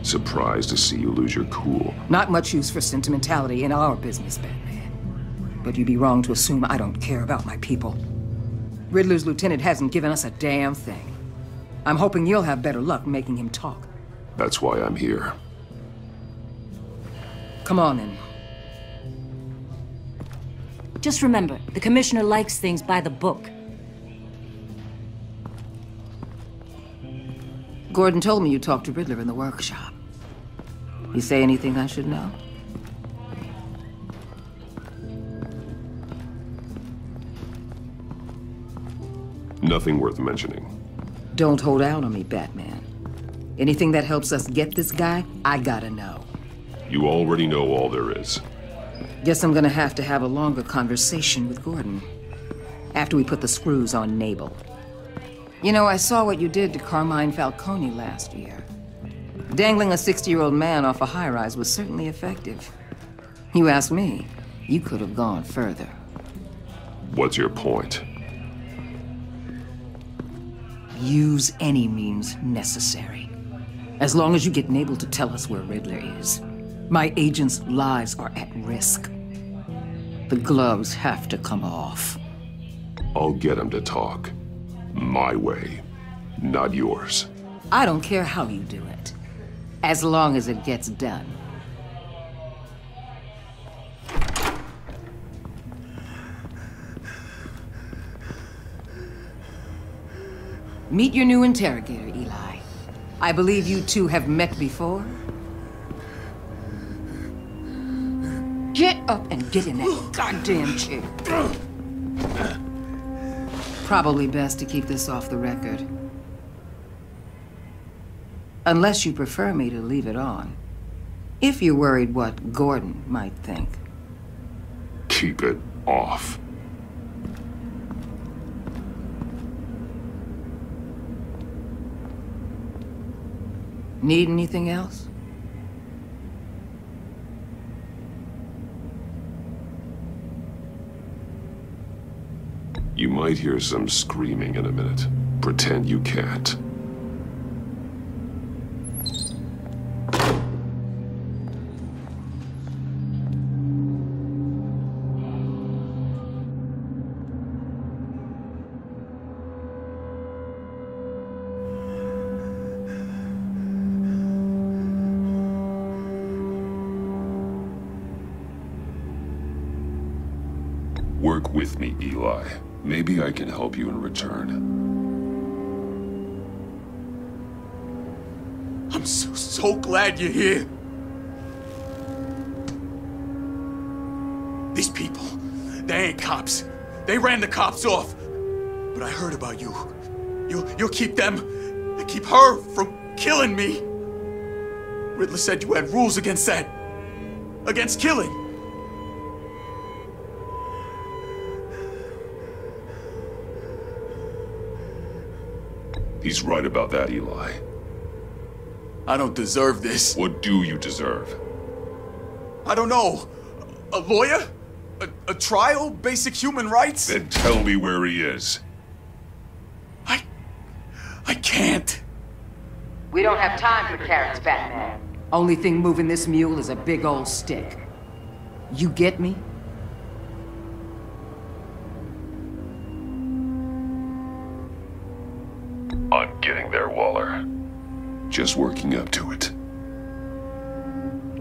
Surprised to see you lose your cool. Not much use for sentimentality in our business, Batman. But you'd be wrong to assume I don't care about my people. Riddler's lieutenant hasn't given us a damn thing. I'm hoping you'll have better luck making him talk. That's why I'm here. Come on, in. Just remember, the Commissioner likes things by the book. Gordon told me you talked to Riddler in the workshop. You say anything I should know? Nothing worth mentioning. Don't hold out on me, Batman. Anything that helps us get this guy, I gotta know. You already know all there is. Guess I'm gonna have to have a longer conversation with Gordon. After we put the screws on Nabel. You know, I saw what you did to Carmine Falcone last year. Dangling a 60-year-old man off a high-rise was certainly effective. You ask me, you could have gone further. What's your point? Use any means necessary. As long as you get Nabel to tell us where Riddler is. My agents' lives are at risk. The gloves have to come off. I'll get him to talk. My way, not yours. I don't care how you do it. As long as it gets done. Meet your new interrogator, Eli. I believe you two have met before? Get up and get in that (gasps) goddamn chair. Probably best to keep this off the record. Unless you prefer me to leave it on. If you're worried what Gordon might think. Keep it off. Need anything else? You might hear some screaming in a minute. Pretend you can't. Maybe I can help you in return. I'm so, so glad you're here. These people, they ain't cops. They ran the cops off. But I heard about you. You'll, you'll keep them, keep her from killing me. Riddler said you had rules against that. Against killing. He's right about that, Eli. I don't deserve this. What do you deserve? I don't know. A lawyer? A, a trial? Basic human rights? Then tell me where he is. I I can't. We don't have time for carrots, Batman. Only thing moving this mule is a big old stick. You get me? Just working up to it.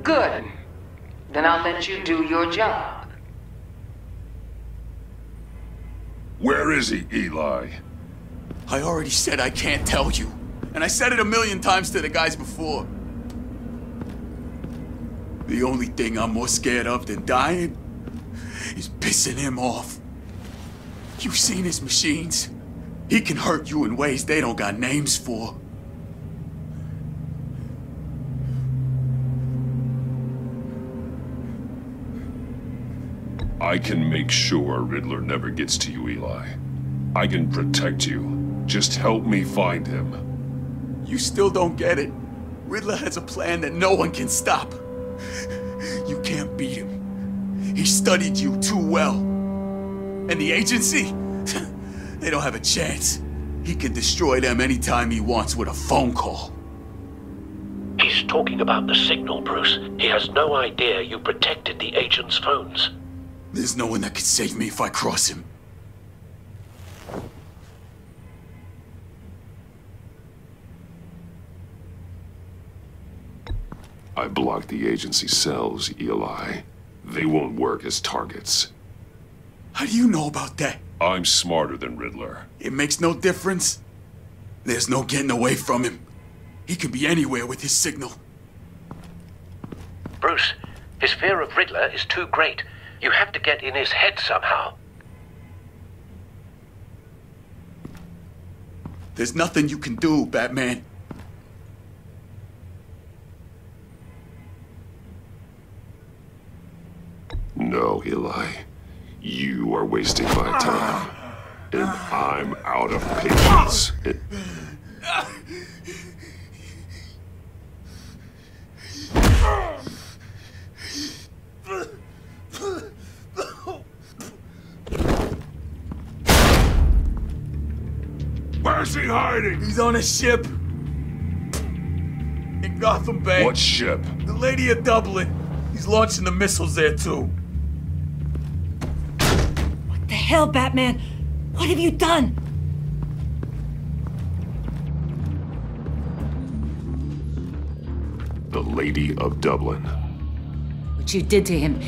Good. Then I'll let you do your job. Where is he, Eli? I already said I can't tell you. And I said it a million times to the guys before. The only thing I'm more scared of than dying is pissing him off. You've seen his machines. He can hurt you in ways they don't got names for. I can make sure Riddler never gets to you, Eli. I can protect you. Just help me find him. You still don't get it. Riddler has a plan that no one can stop. You can't beat him. He studied you too well. And the agency? (laughs) they don't have a chance. He can destroy them anytime he wants with a phone call. He's talking about the signal, Bruce. He has no idea you protected the agent's phones. There's no one that can save me if I cross him. I blocked the agency cells, Eli. They won't work as targets. How do you know about that? I'm smarter than Riddler. It makes no difference. There's no getting away from him. He could be anywhere with his signal. Bruce, his fear of Riddler is too great. You have to get in his head somehow. There's nothing you can do, Batman. No, Eli. You are wasting my time. And I'm out of patience. (laughs) Where's he hiding? He's on a ship. In Gotham Bay. What ship? The Lady of Dublin. He's launching the missiles there, too. What the hell, Batman? What have you done? The Lady of Dublin. What you did to him.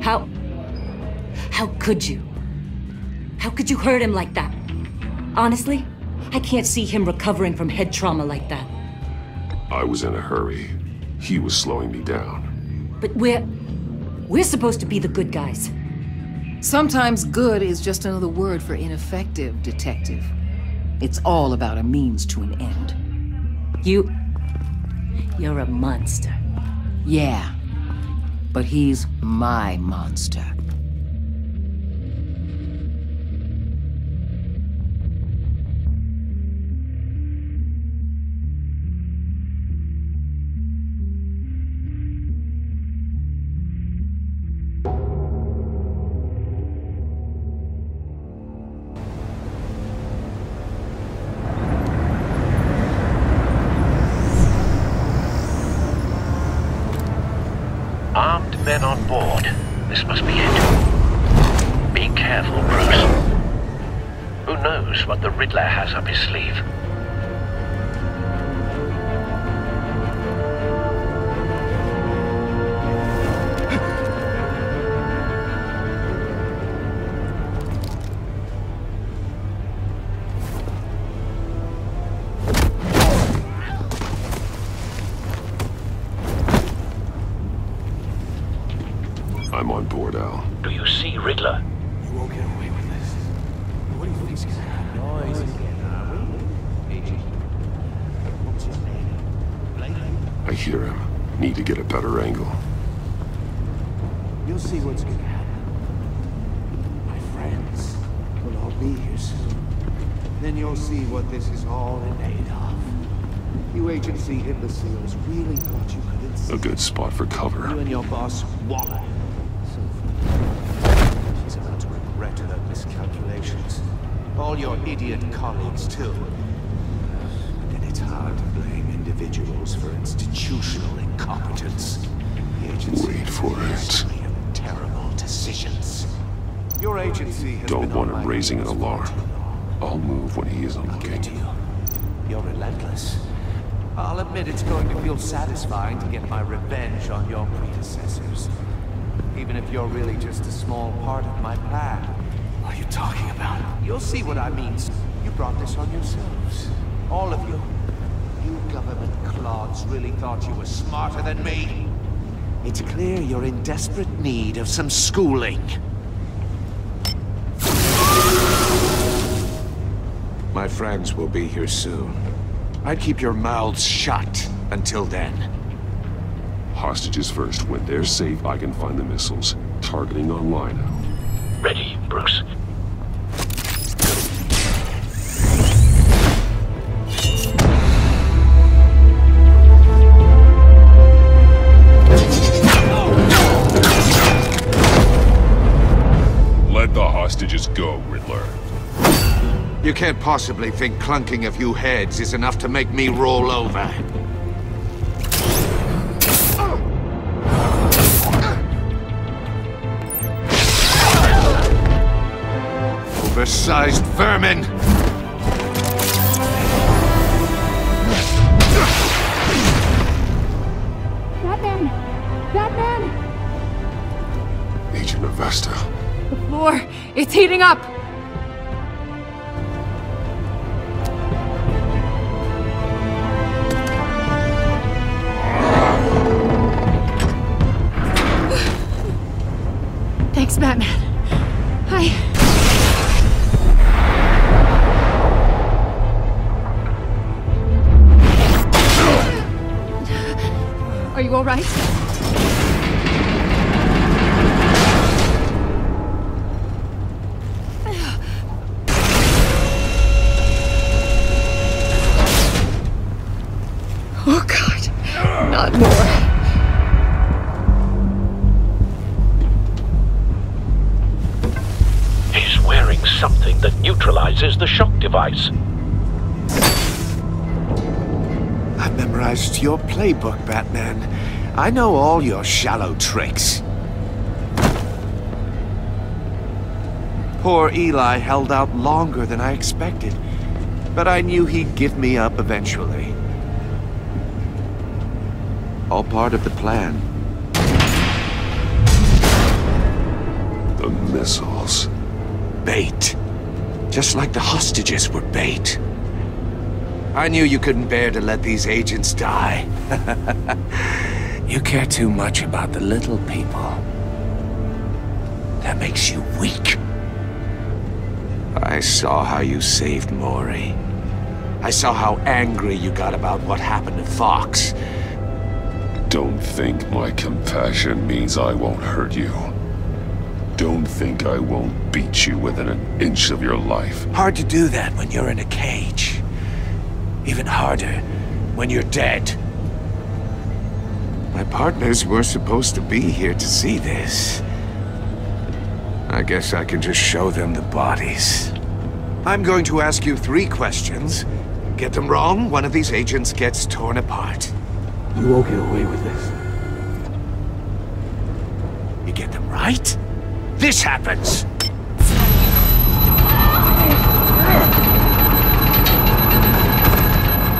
How. How could you? How could you hurt him like that? Honestly, I can't see him recovering from head trauma like that. I was in a hurry. He was slowing me down. But we're. We're supposed to be the good guys. Sometimes good is just another word for ineffective, Detective. It's all about a means to an end. You. You're a monster. Yeah. But he's my monster. Don't been want him raising an alarm. I'll move when he isn't looking. You're relentless. I'll admit it's going to feel satisfying to get my revenge on your predecessors. Even if you're really just a small part of my plan. What are you talking about? You'll see what I mean. You brought this on yourselves. All of you. You government clods really thought you were smarter than me. It's clear you're in desperate need of some schooling. My friends will be here soon. I'd keep your mouths shut until then. Hostages first. When they're safe, I can find the missiles. Targeting on Lino. Ready, Bruce. Can't possibly think clunking a few heads is enough to make me roll over. Oversized vermin! Batman! Batman! Agent Avesta. The floor It's heating up! Neutralizes the shock device. I've memorized your playbook, Batman. I know all your shallow tricks. Poor Eli held out longer than I expected, but I knew he'd give me up eventually. All part of the plan. The missiles. Bait. Just like the hostages were bait. I knew you couldn't bear to let these agents die. (laughs) you care too much about the little people. That makes you weak. I saw how you saved Mori. I saw how angry you got about what happened to Fox. Don't think my compassion means I won't hurt you. Don't think I won't beat you within an inch of your life. Hard to do that when you're in a cage. Even harder when you're dead. My partners were supposed to be here to see this. I guess I can just show them the bodies. I'm going to ask you three questions. Get them wrong, one of these agents gets torn apart. You won't get away with this. You get them right, this happens.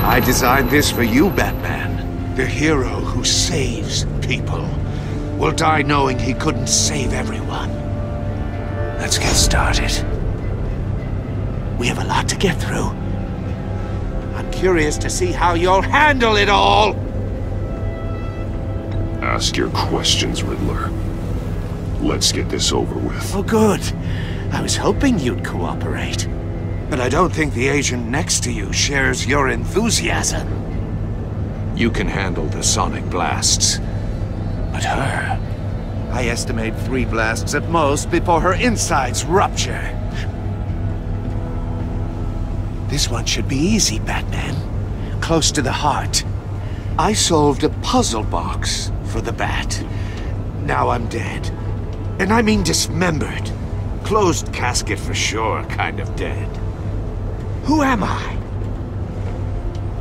I designed this for you, Batman. The hero who saves people will die knowing he couldn't save everyone. Let's get started. We have a lot to get through. I'm curious to see how you'll handle it all. Ask your questions, Riddler. Let's get this over with. Oh, good. I was hoping you'd cooperate. But I don't think the agent next to you shares your enthusiasm. You can handle the sonic blasts. But her... I estimate three blasts at most before her insides rupture. This one should be easy, Batman. Close to the heart. I solved a puzzle box for the Bat. Now I'm dead. And I mean dismembered. Closed casket for sure, kind of dead. Who am I?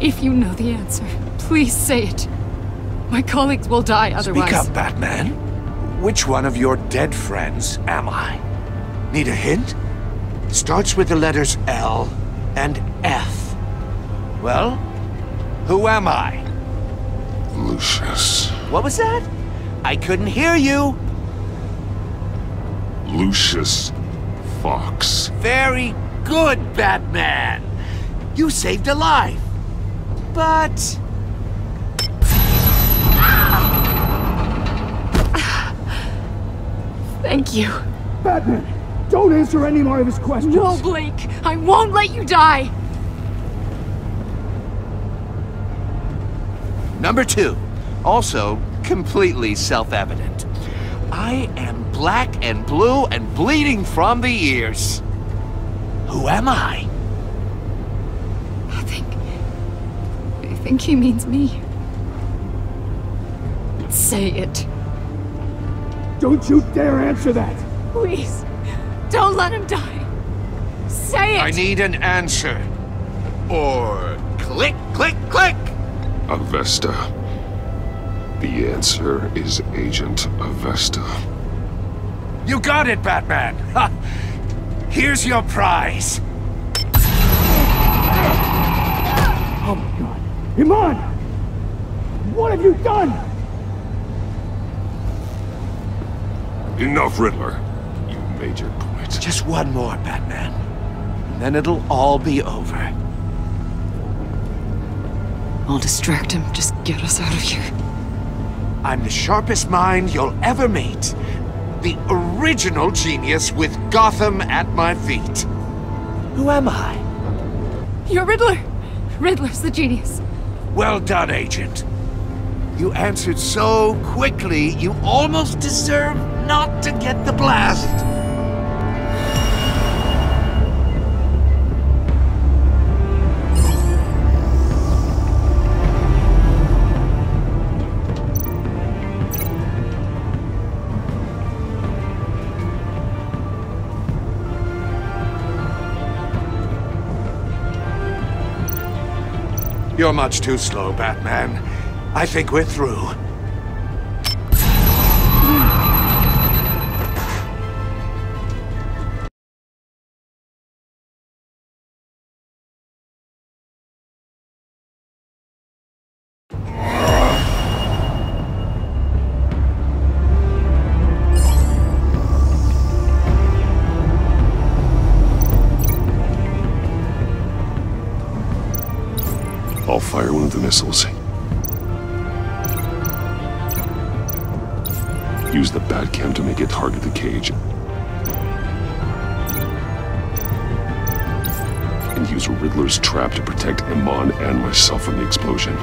If you know the answer, please say it. My colleagues will die otherwise. Speak up, Batman. Which one of your dead friends am I? Need a hint? Starts with the letters L and F. Well, who am I? Lucius. What was that? I couldn't hear you. Lucius Fox. Very good, Batman. You saved a life. But... Thank you. Batman, don't answer any more of his questions. No, Blake. I won't let you die. Number two, also completely self-evident. I am black and blue and bleeding from the ears. Who am I? I think... I think he means me. Say it. Don't you dare answer that! Please. Don't let him die. Say it! I need an answer. Or click, click, click! Avesta. The answer is Agent Avesta. You got it, Batman! Ha! Here's your prize. Oh my god. Iman! What have you done? Enough, Riddler. You made your point. Just one more, Batman. And then it'll all be over. I'll distract him. Just get us out of here. I'm the sharpest mind you'll ever meet. The original genius with Gotham at my feet. Who am I? You're Riddler! Riddler's the genius. Well done, Agent. You answered so quickly, you almost deserve not to get the blast. You're much too slow, Batman. I think we're through. Fire one the missiles. Use the Batcam to make it target the cage. And use Riddler's trap to protect Iman and myself from the explosion.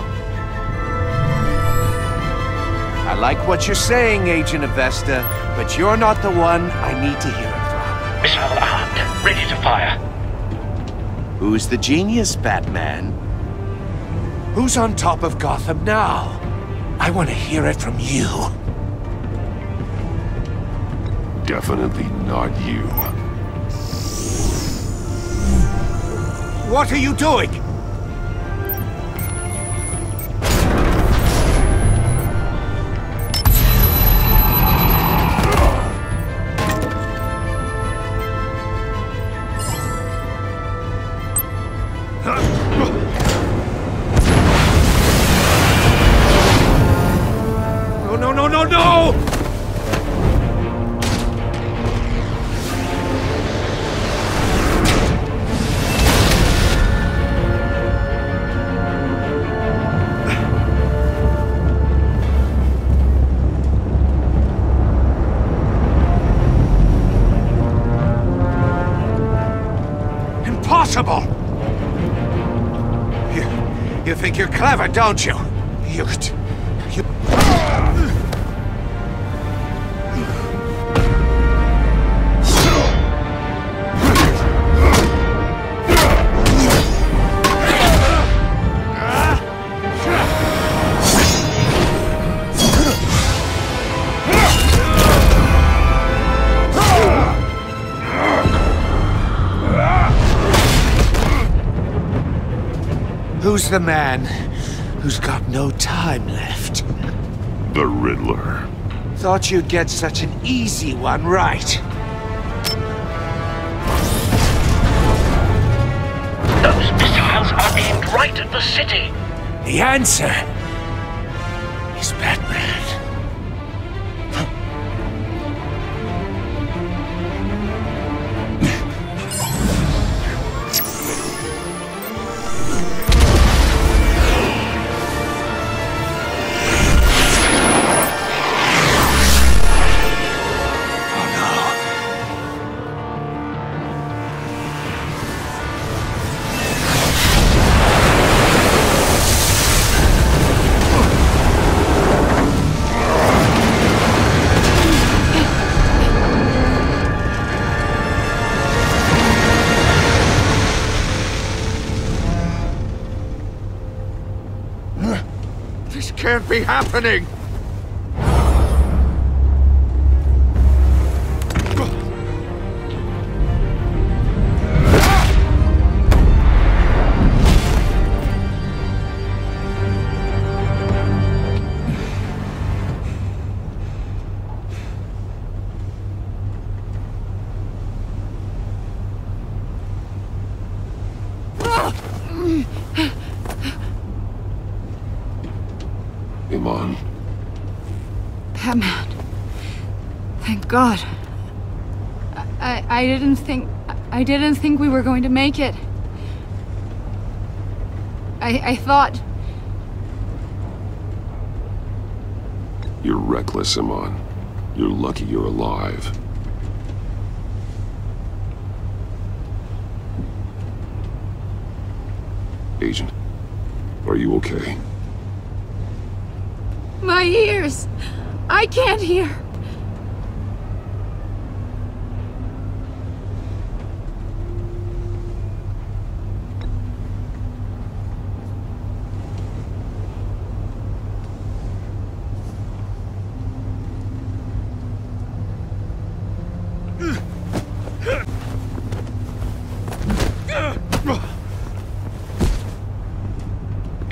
I like what you're saying, Agent Avesta, but you're not the one I need to hear it from. Missile armed, ready to fire. Who's the genius, Batman? Who's on top of Gotham now? I want to hear it from you. Definitely not you. What are you doing? Don't you? You, you... Who's the man who's got no time left? The Riddler. Thought you'd get such an easy one right. Those missiles are aimed right at the city. The answer be happening! Didn't think we were going to make it. I, I thought... You're reckless, Iman. You're lucky you're alive. Agent, are you okay? My ears! I can't hear!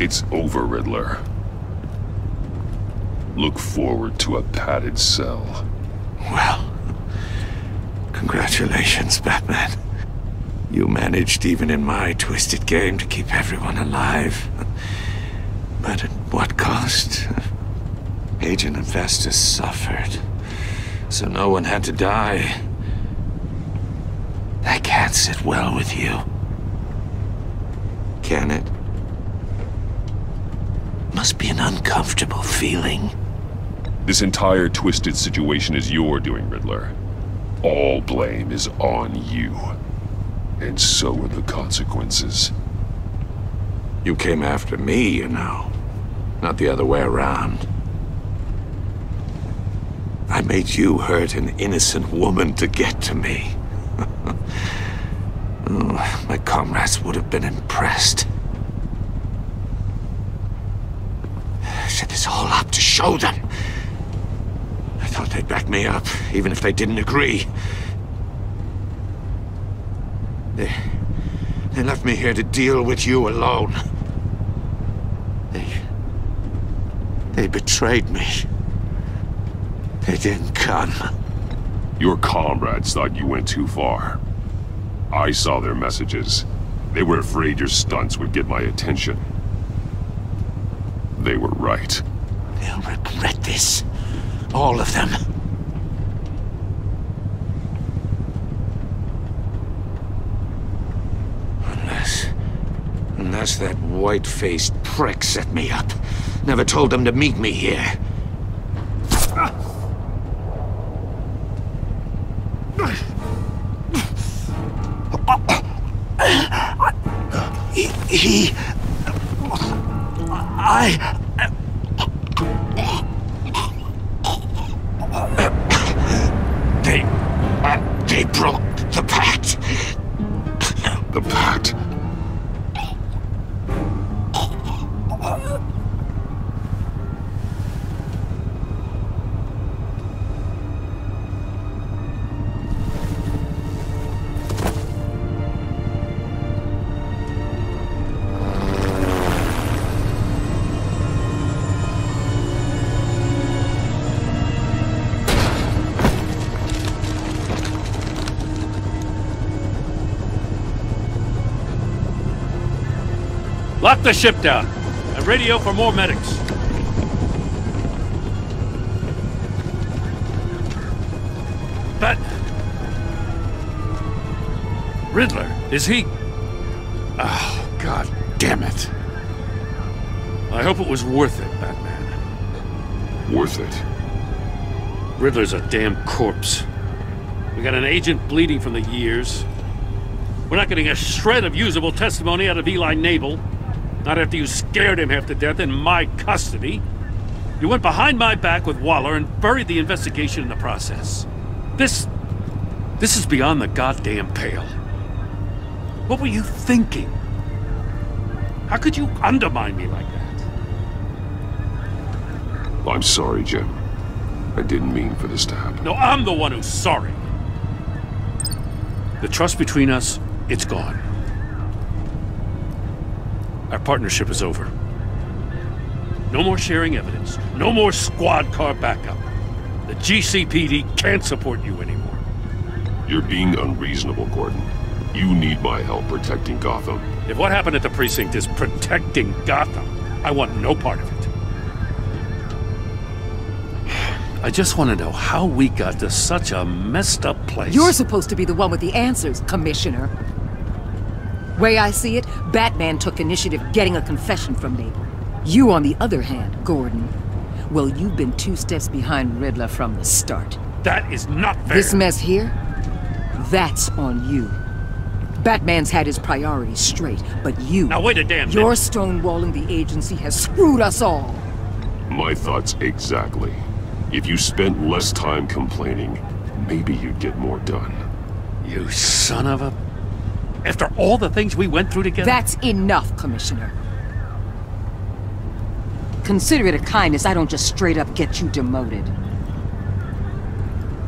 It's over, Riddler. Look forward to a padded cell. Well, congratulations, Batman. You managed, even in my twisted game, to keep everyone alive. But at what cost? Agent Avesta suffered, so no one had to die. That can't sit well with you. Can it? Must be an uncomfortable feeling. This entire twisted situation is your doing, Riddler. All blame is on you. And so are the consequences. You came after me, you know. Not the other way around. I made you hurt an innocent woman to get to me. (laughs) oh, my comrades would have been impressed. I set this all up to show them. I thought they'd back me up, even if they didn't agree. They... They left me here to deal with you alone. They... They betrayed me. They didn't come. Your comrades thought you went too far. I saw their messages. They were afraid your stunts would get my attention. They were right. They'll regret this. All of them. Unless... Unless that white-faced prick set me up. Never told them to meet me here. The ship down and radio for more medics. But... Riddler, is he... Oh, god damn it. I hope it was worth it, Batman. Worth it? Riddler's a damn corpse. We got an agent bleeding from the years. We're not getting a shred of usable testimony out of Eli Knable. Not after you scared him half to death in my custody. You went behind my back with Waller and buried the investigation in the process. This... this is beyond the goddamn pale. What were you thinking? How could you undermine me like that? I'm sorry, Jim. I didn't mean for this to happen. No, I'm the one who's sorry. The trust between us, it's gone. Our partnership is over. No more sharing evidence. No more squad car backup. The GCPD can't support you anymore. You're being unreasonable, Gordon. You need my help protecting Gotham. If what happened at the precinct is protecting Gotham, I want no part of it. (sighs) I just want to know how we got to such a messed up place. You're supposed to be the one with the answers, Commissioner. Way I see it, Batman took initiative getting a confession from me. You, on the other hand, Gordon, well, you've been two steps behind Riddler from the start. That is not fair. This mess here, that's on you. Batman's had his priorities straight, but you... Now wait a damn minute. Your minute. stonewalling the agency has screwed us all. My thoughts exactly. If you spent less time complaining, maybe you'd get more done. You son of a... After all the things we went through together? That's enough, Commissioner. Consider it a kindness I don't just straight up get you demoted.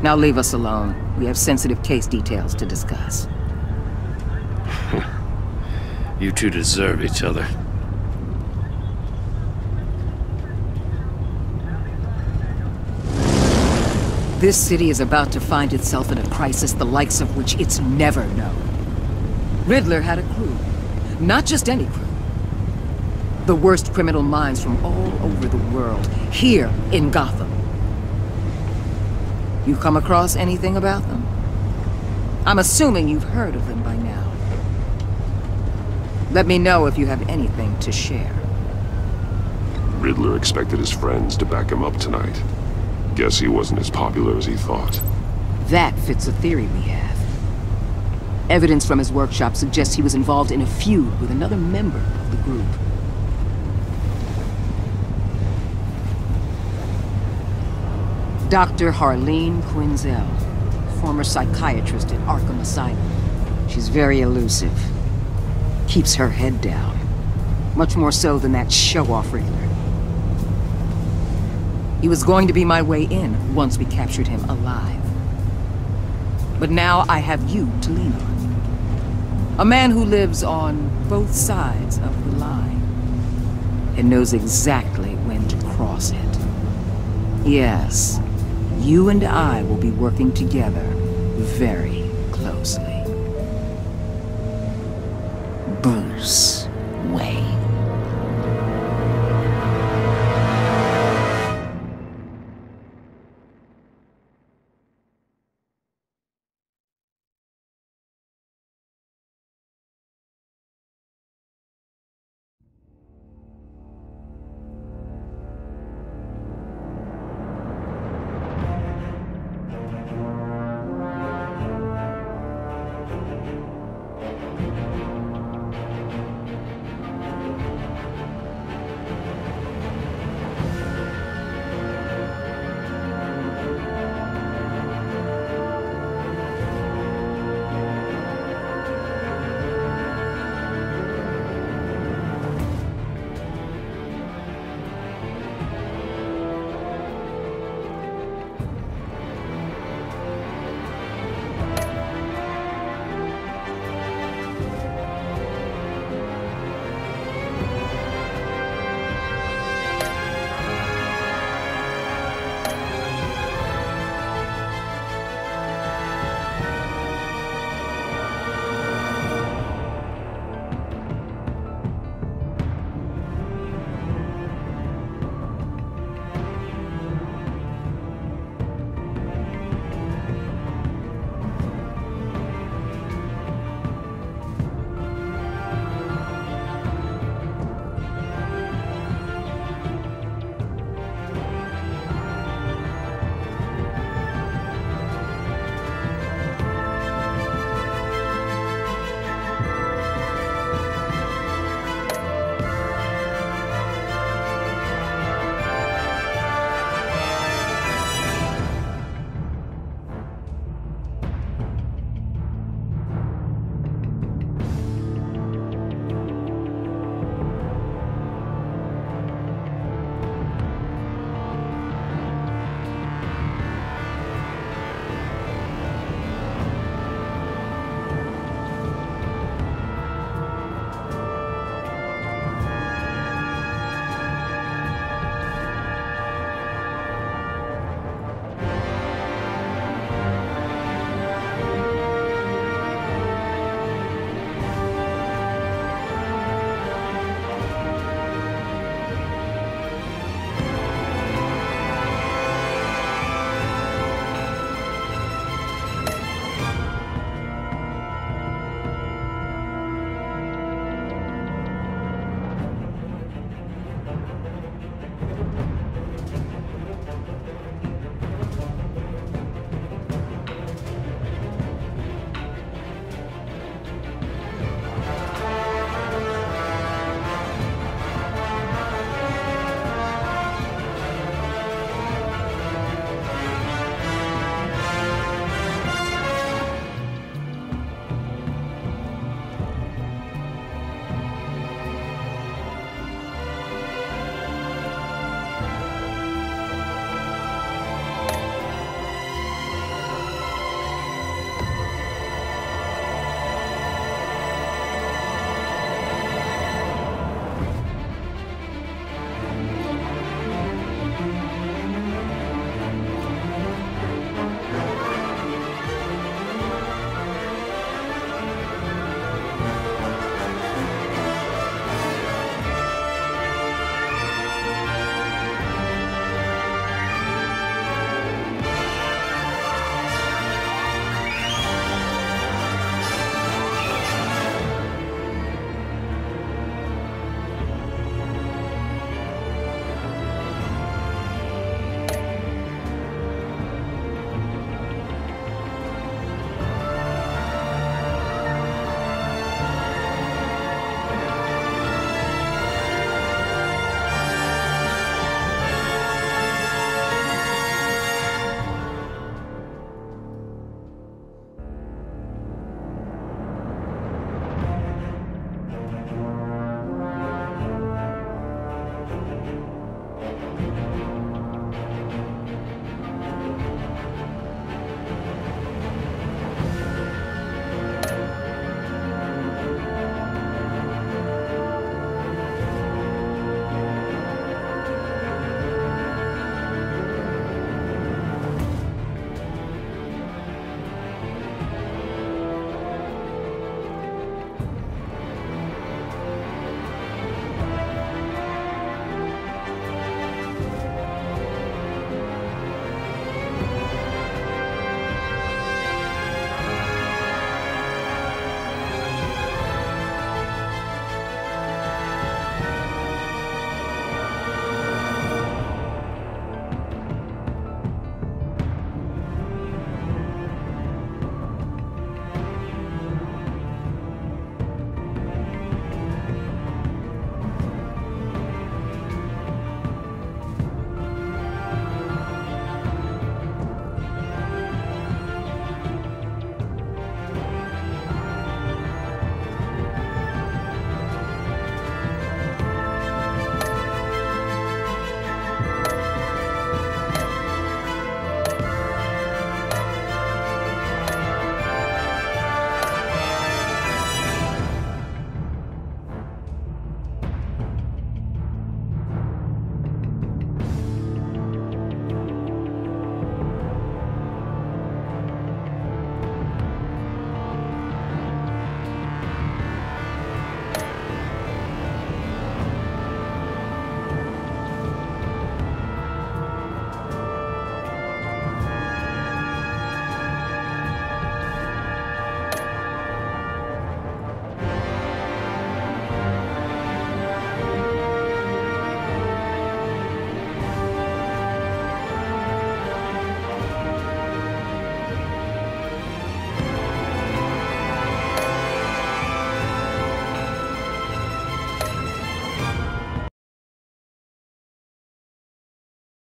Now leave us alone. We have sensitive case details to discuss. (laughs) You two deserve each other. This city is about to find itself in a crisis the likes of which it's never known. Riddler had a crew. Not just any crew. The worst criminal minds from all over the world, here in Gotham. You come across anything about them? I'm assuming you've heard of them by now. Let me know if you have anything to share. Riddler expected his friends to back him up tonight. Guess he wasn't as popular as he thought. That fits a theory we have. Evidence from his workshop suggests he was involved in a feud with another member of the group. Dr. Harleen Quinzel, former psychiatrist at Arkham Asylum. She's very elusive. Keeps her head down. Much more so than that show-off Riddler. He was going to be my way in once we captured him alive. But now I have you to lean on. A man who lives on both sides of the line. And knows exactly when to cross it. Yes, you and I will be working together very closely. Bruce.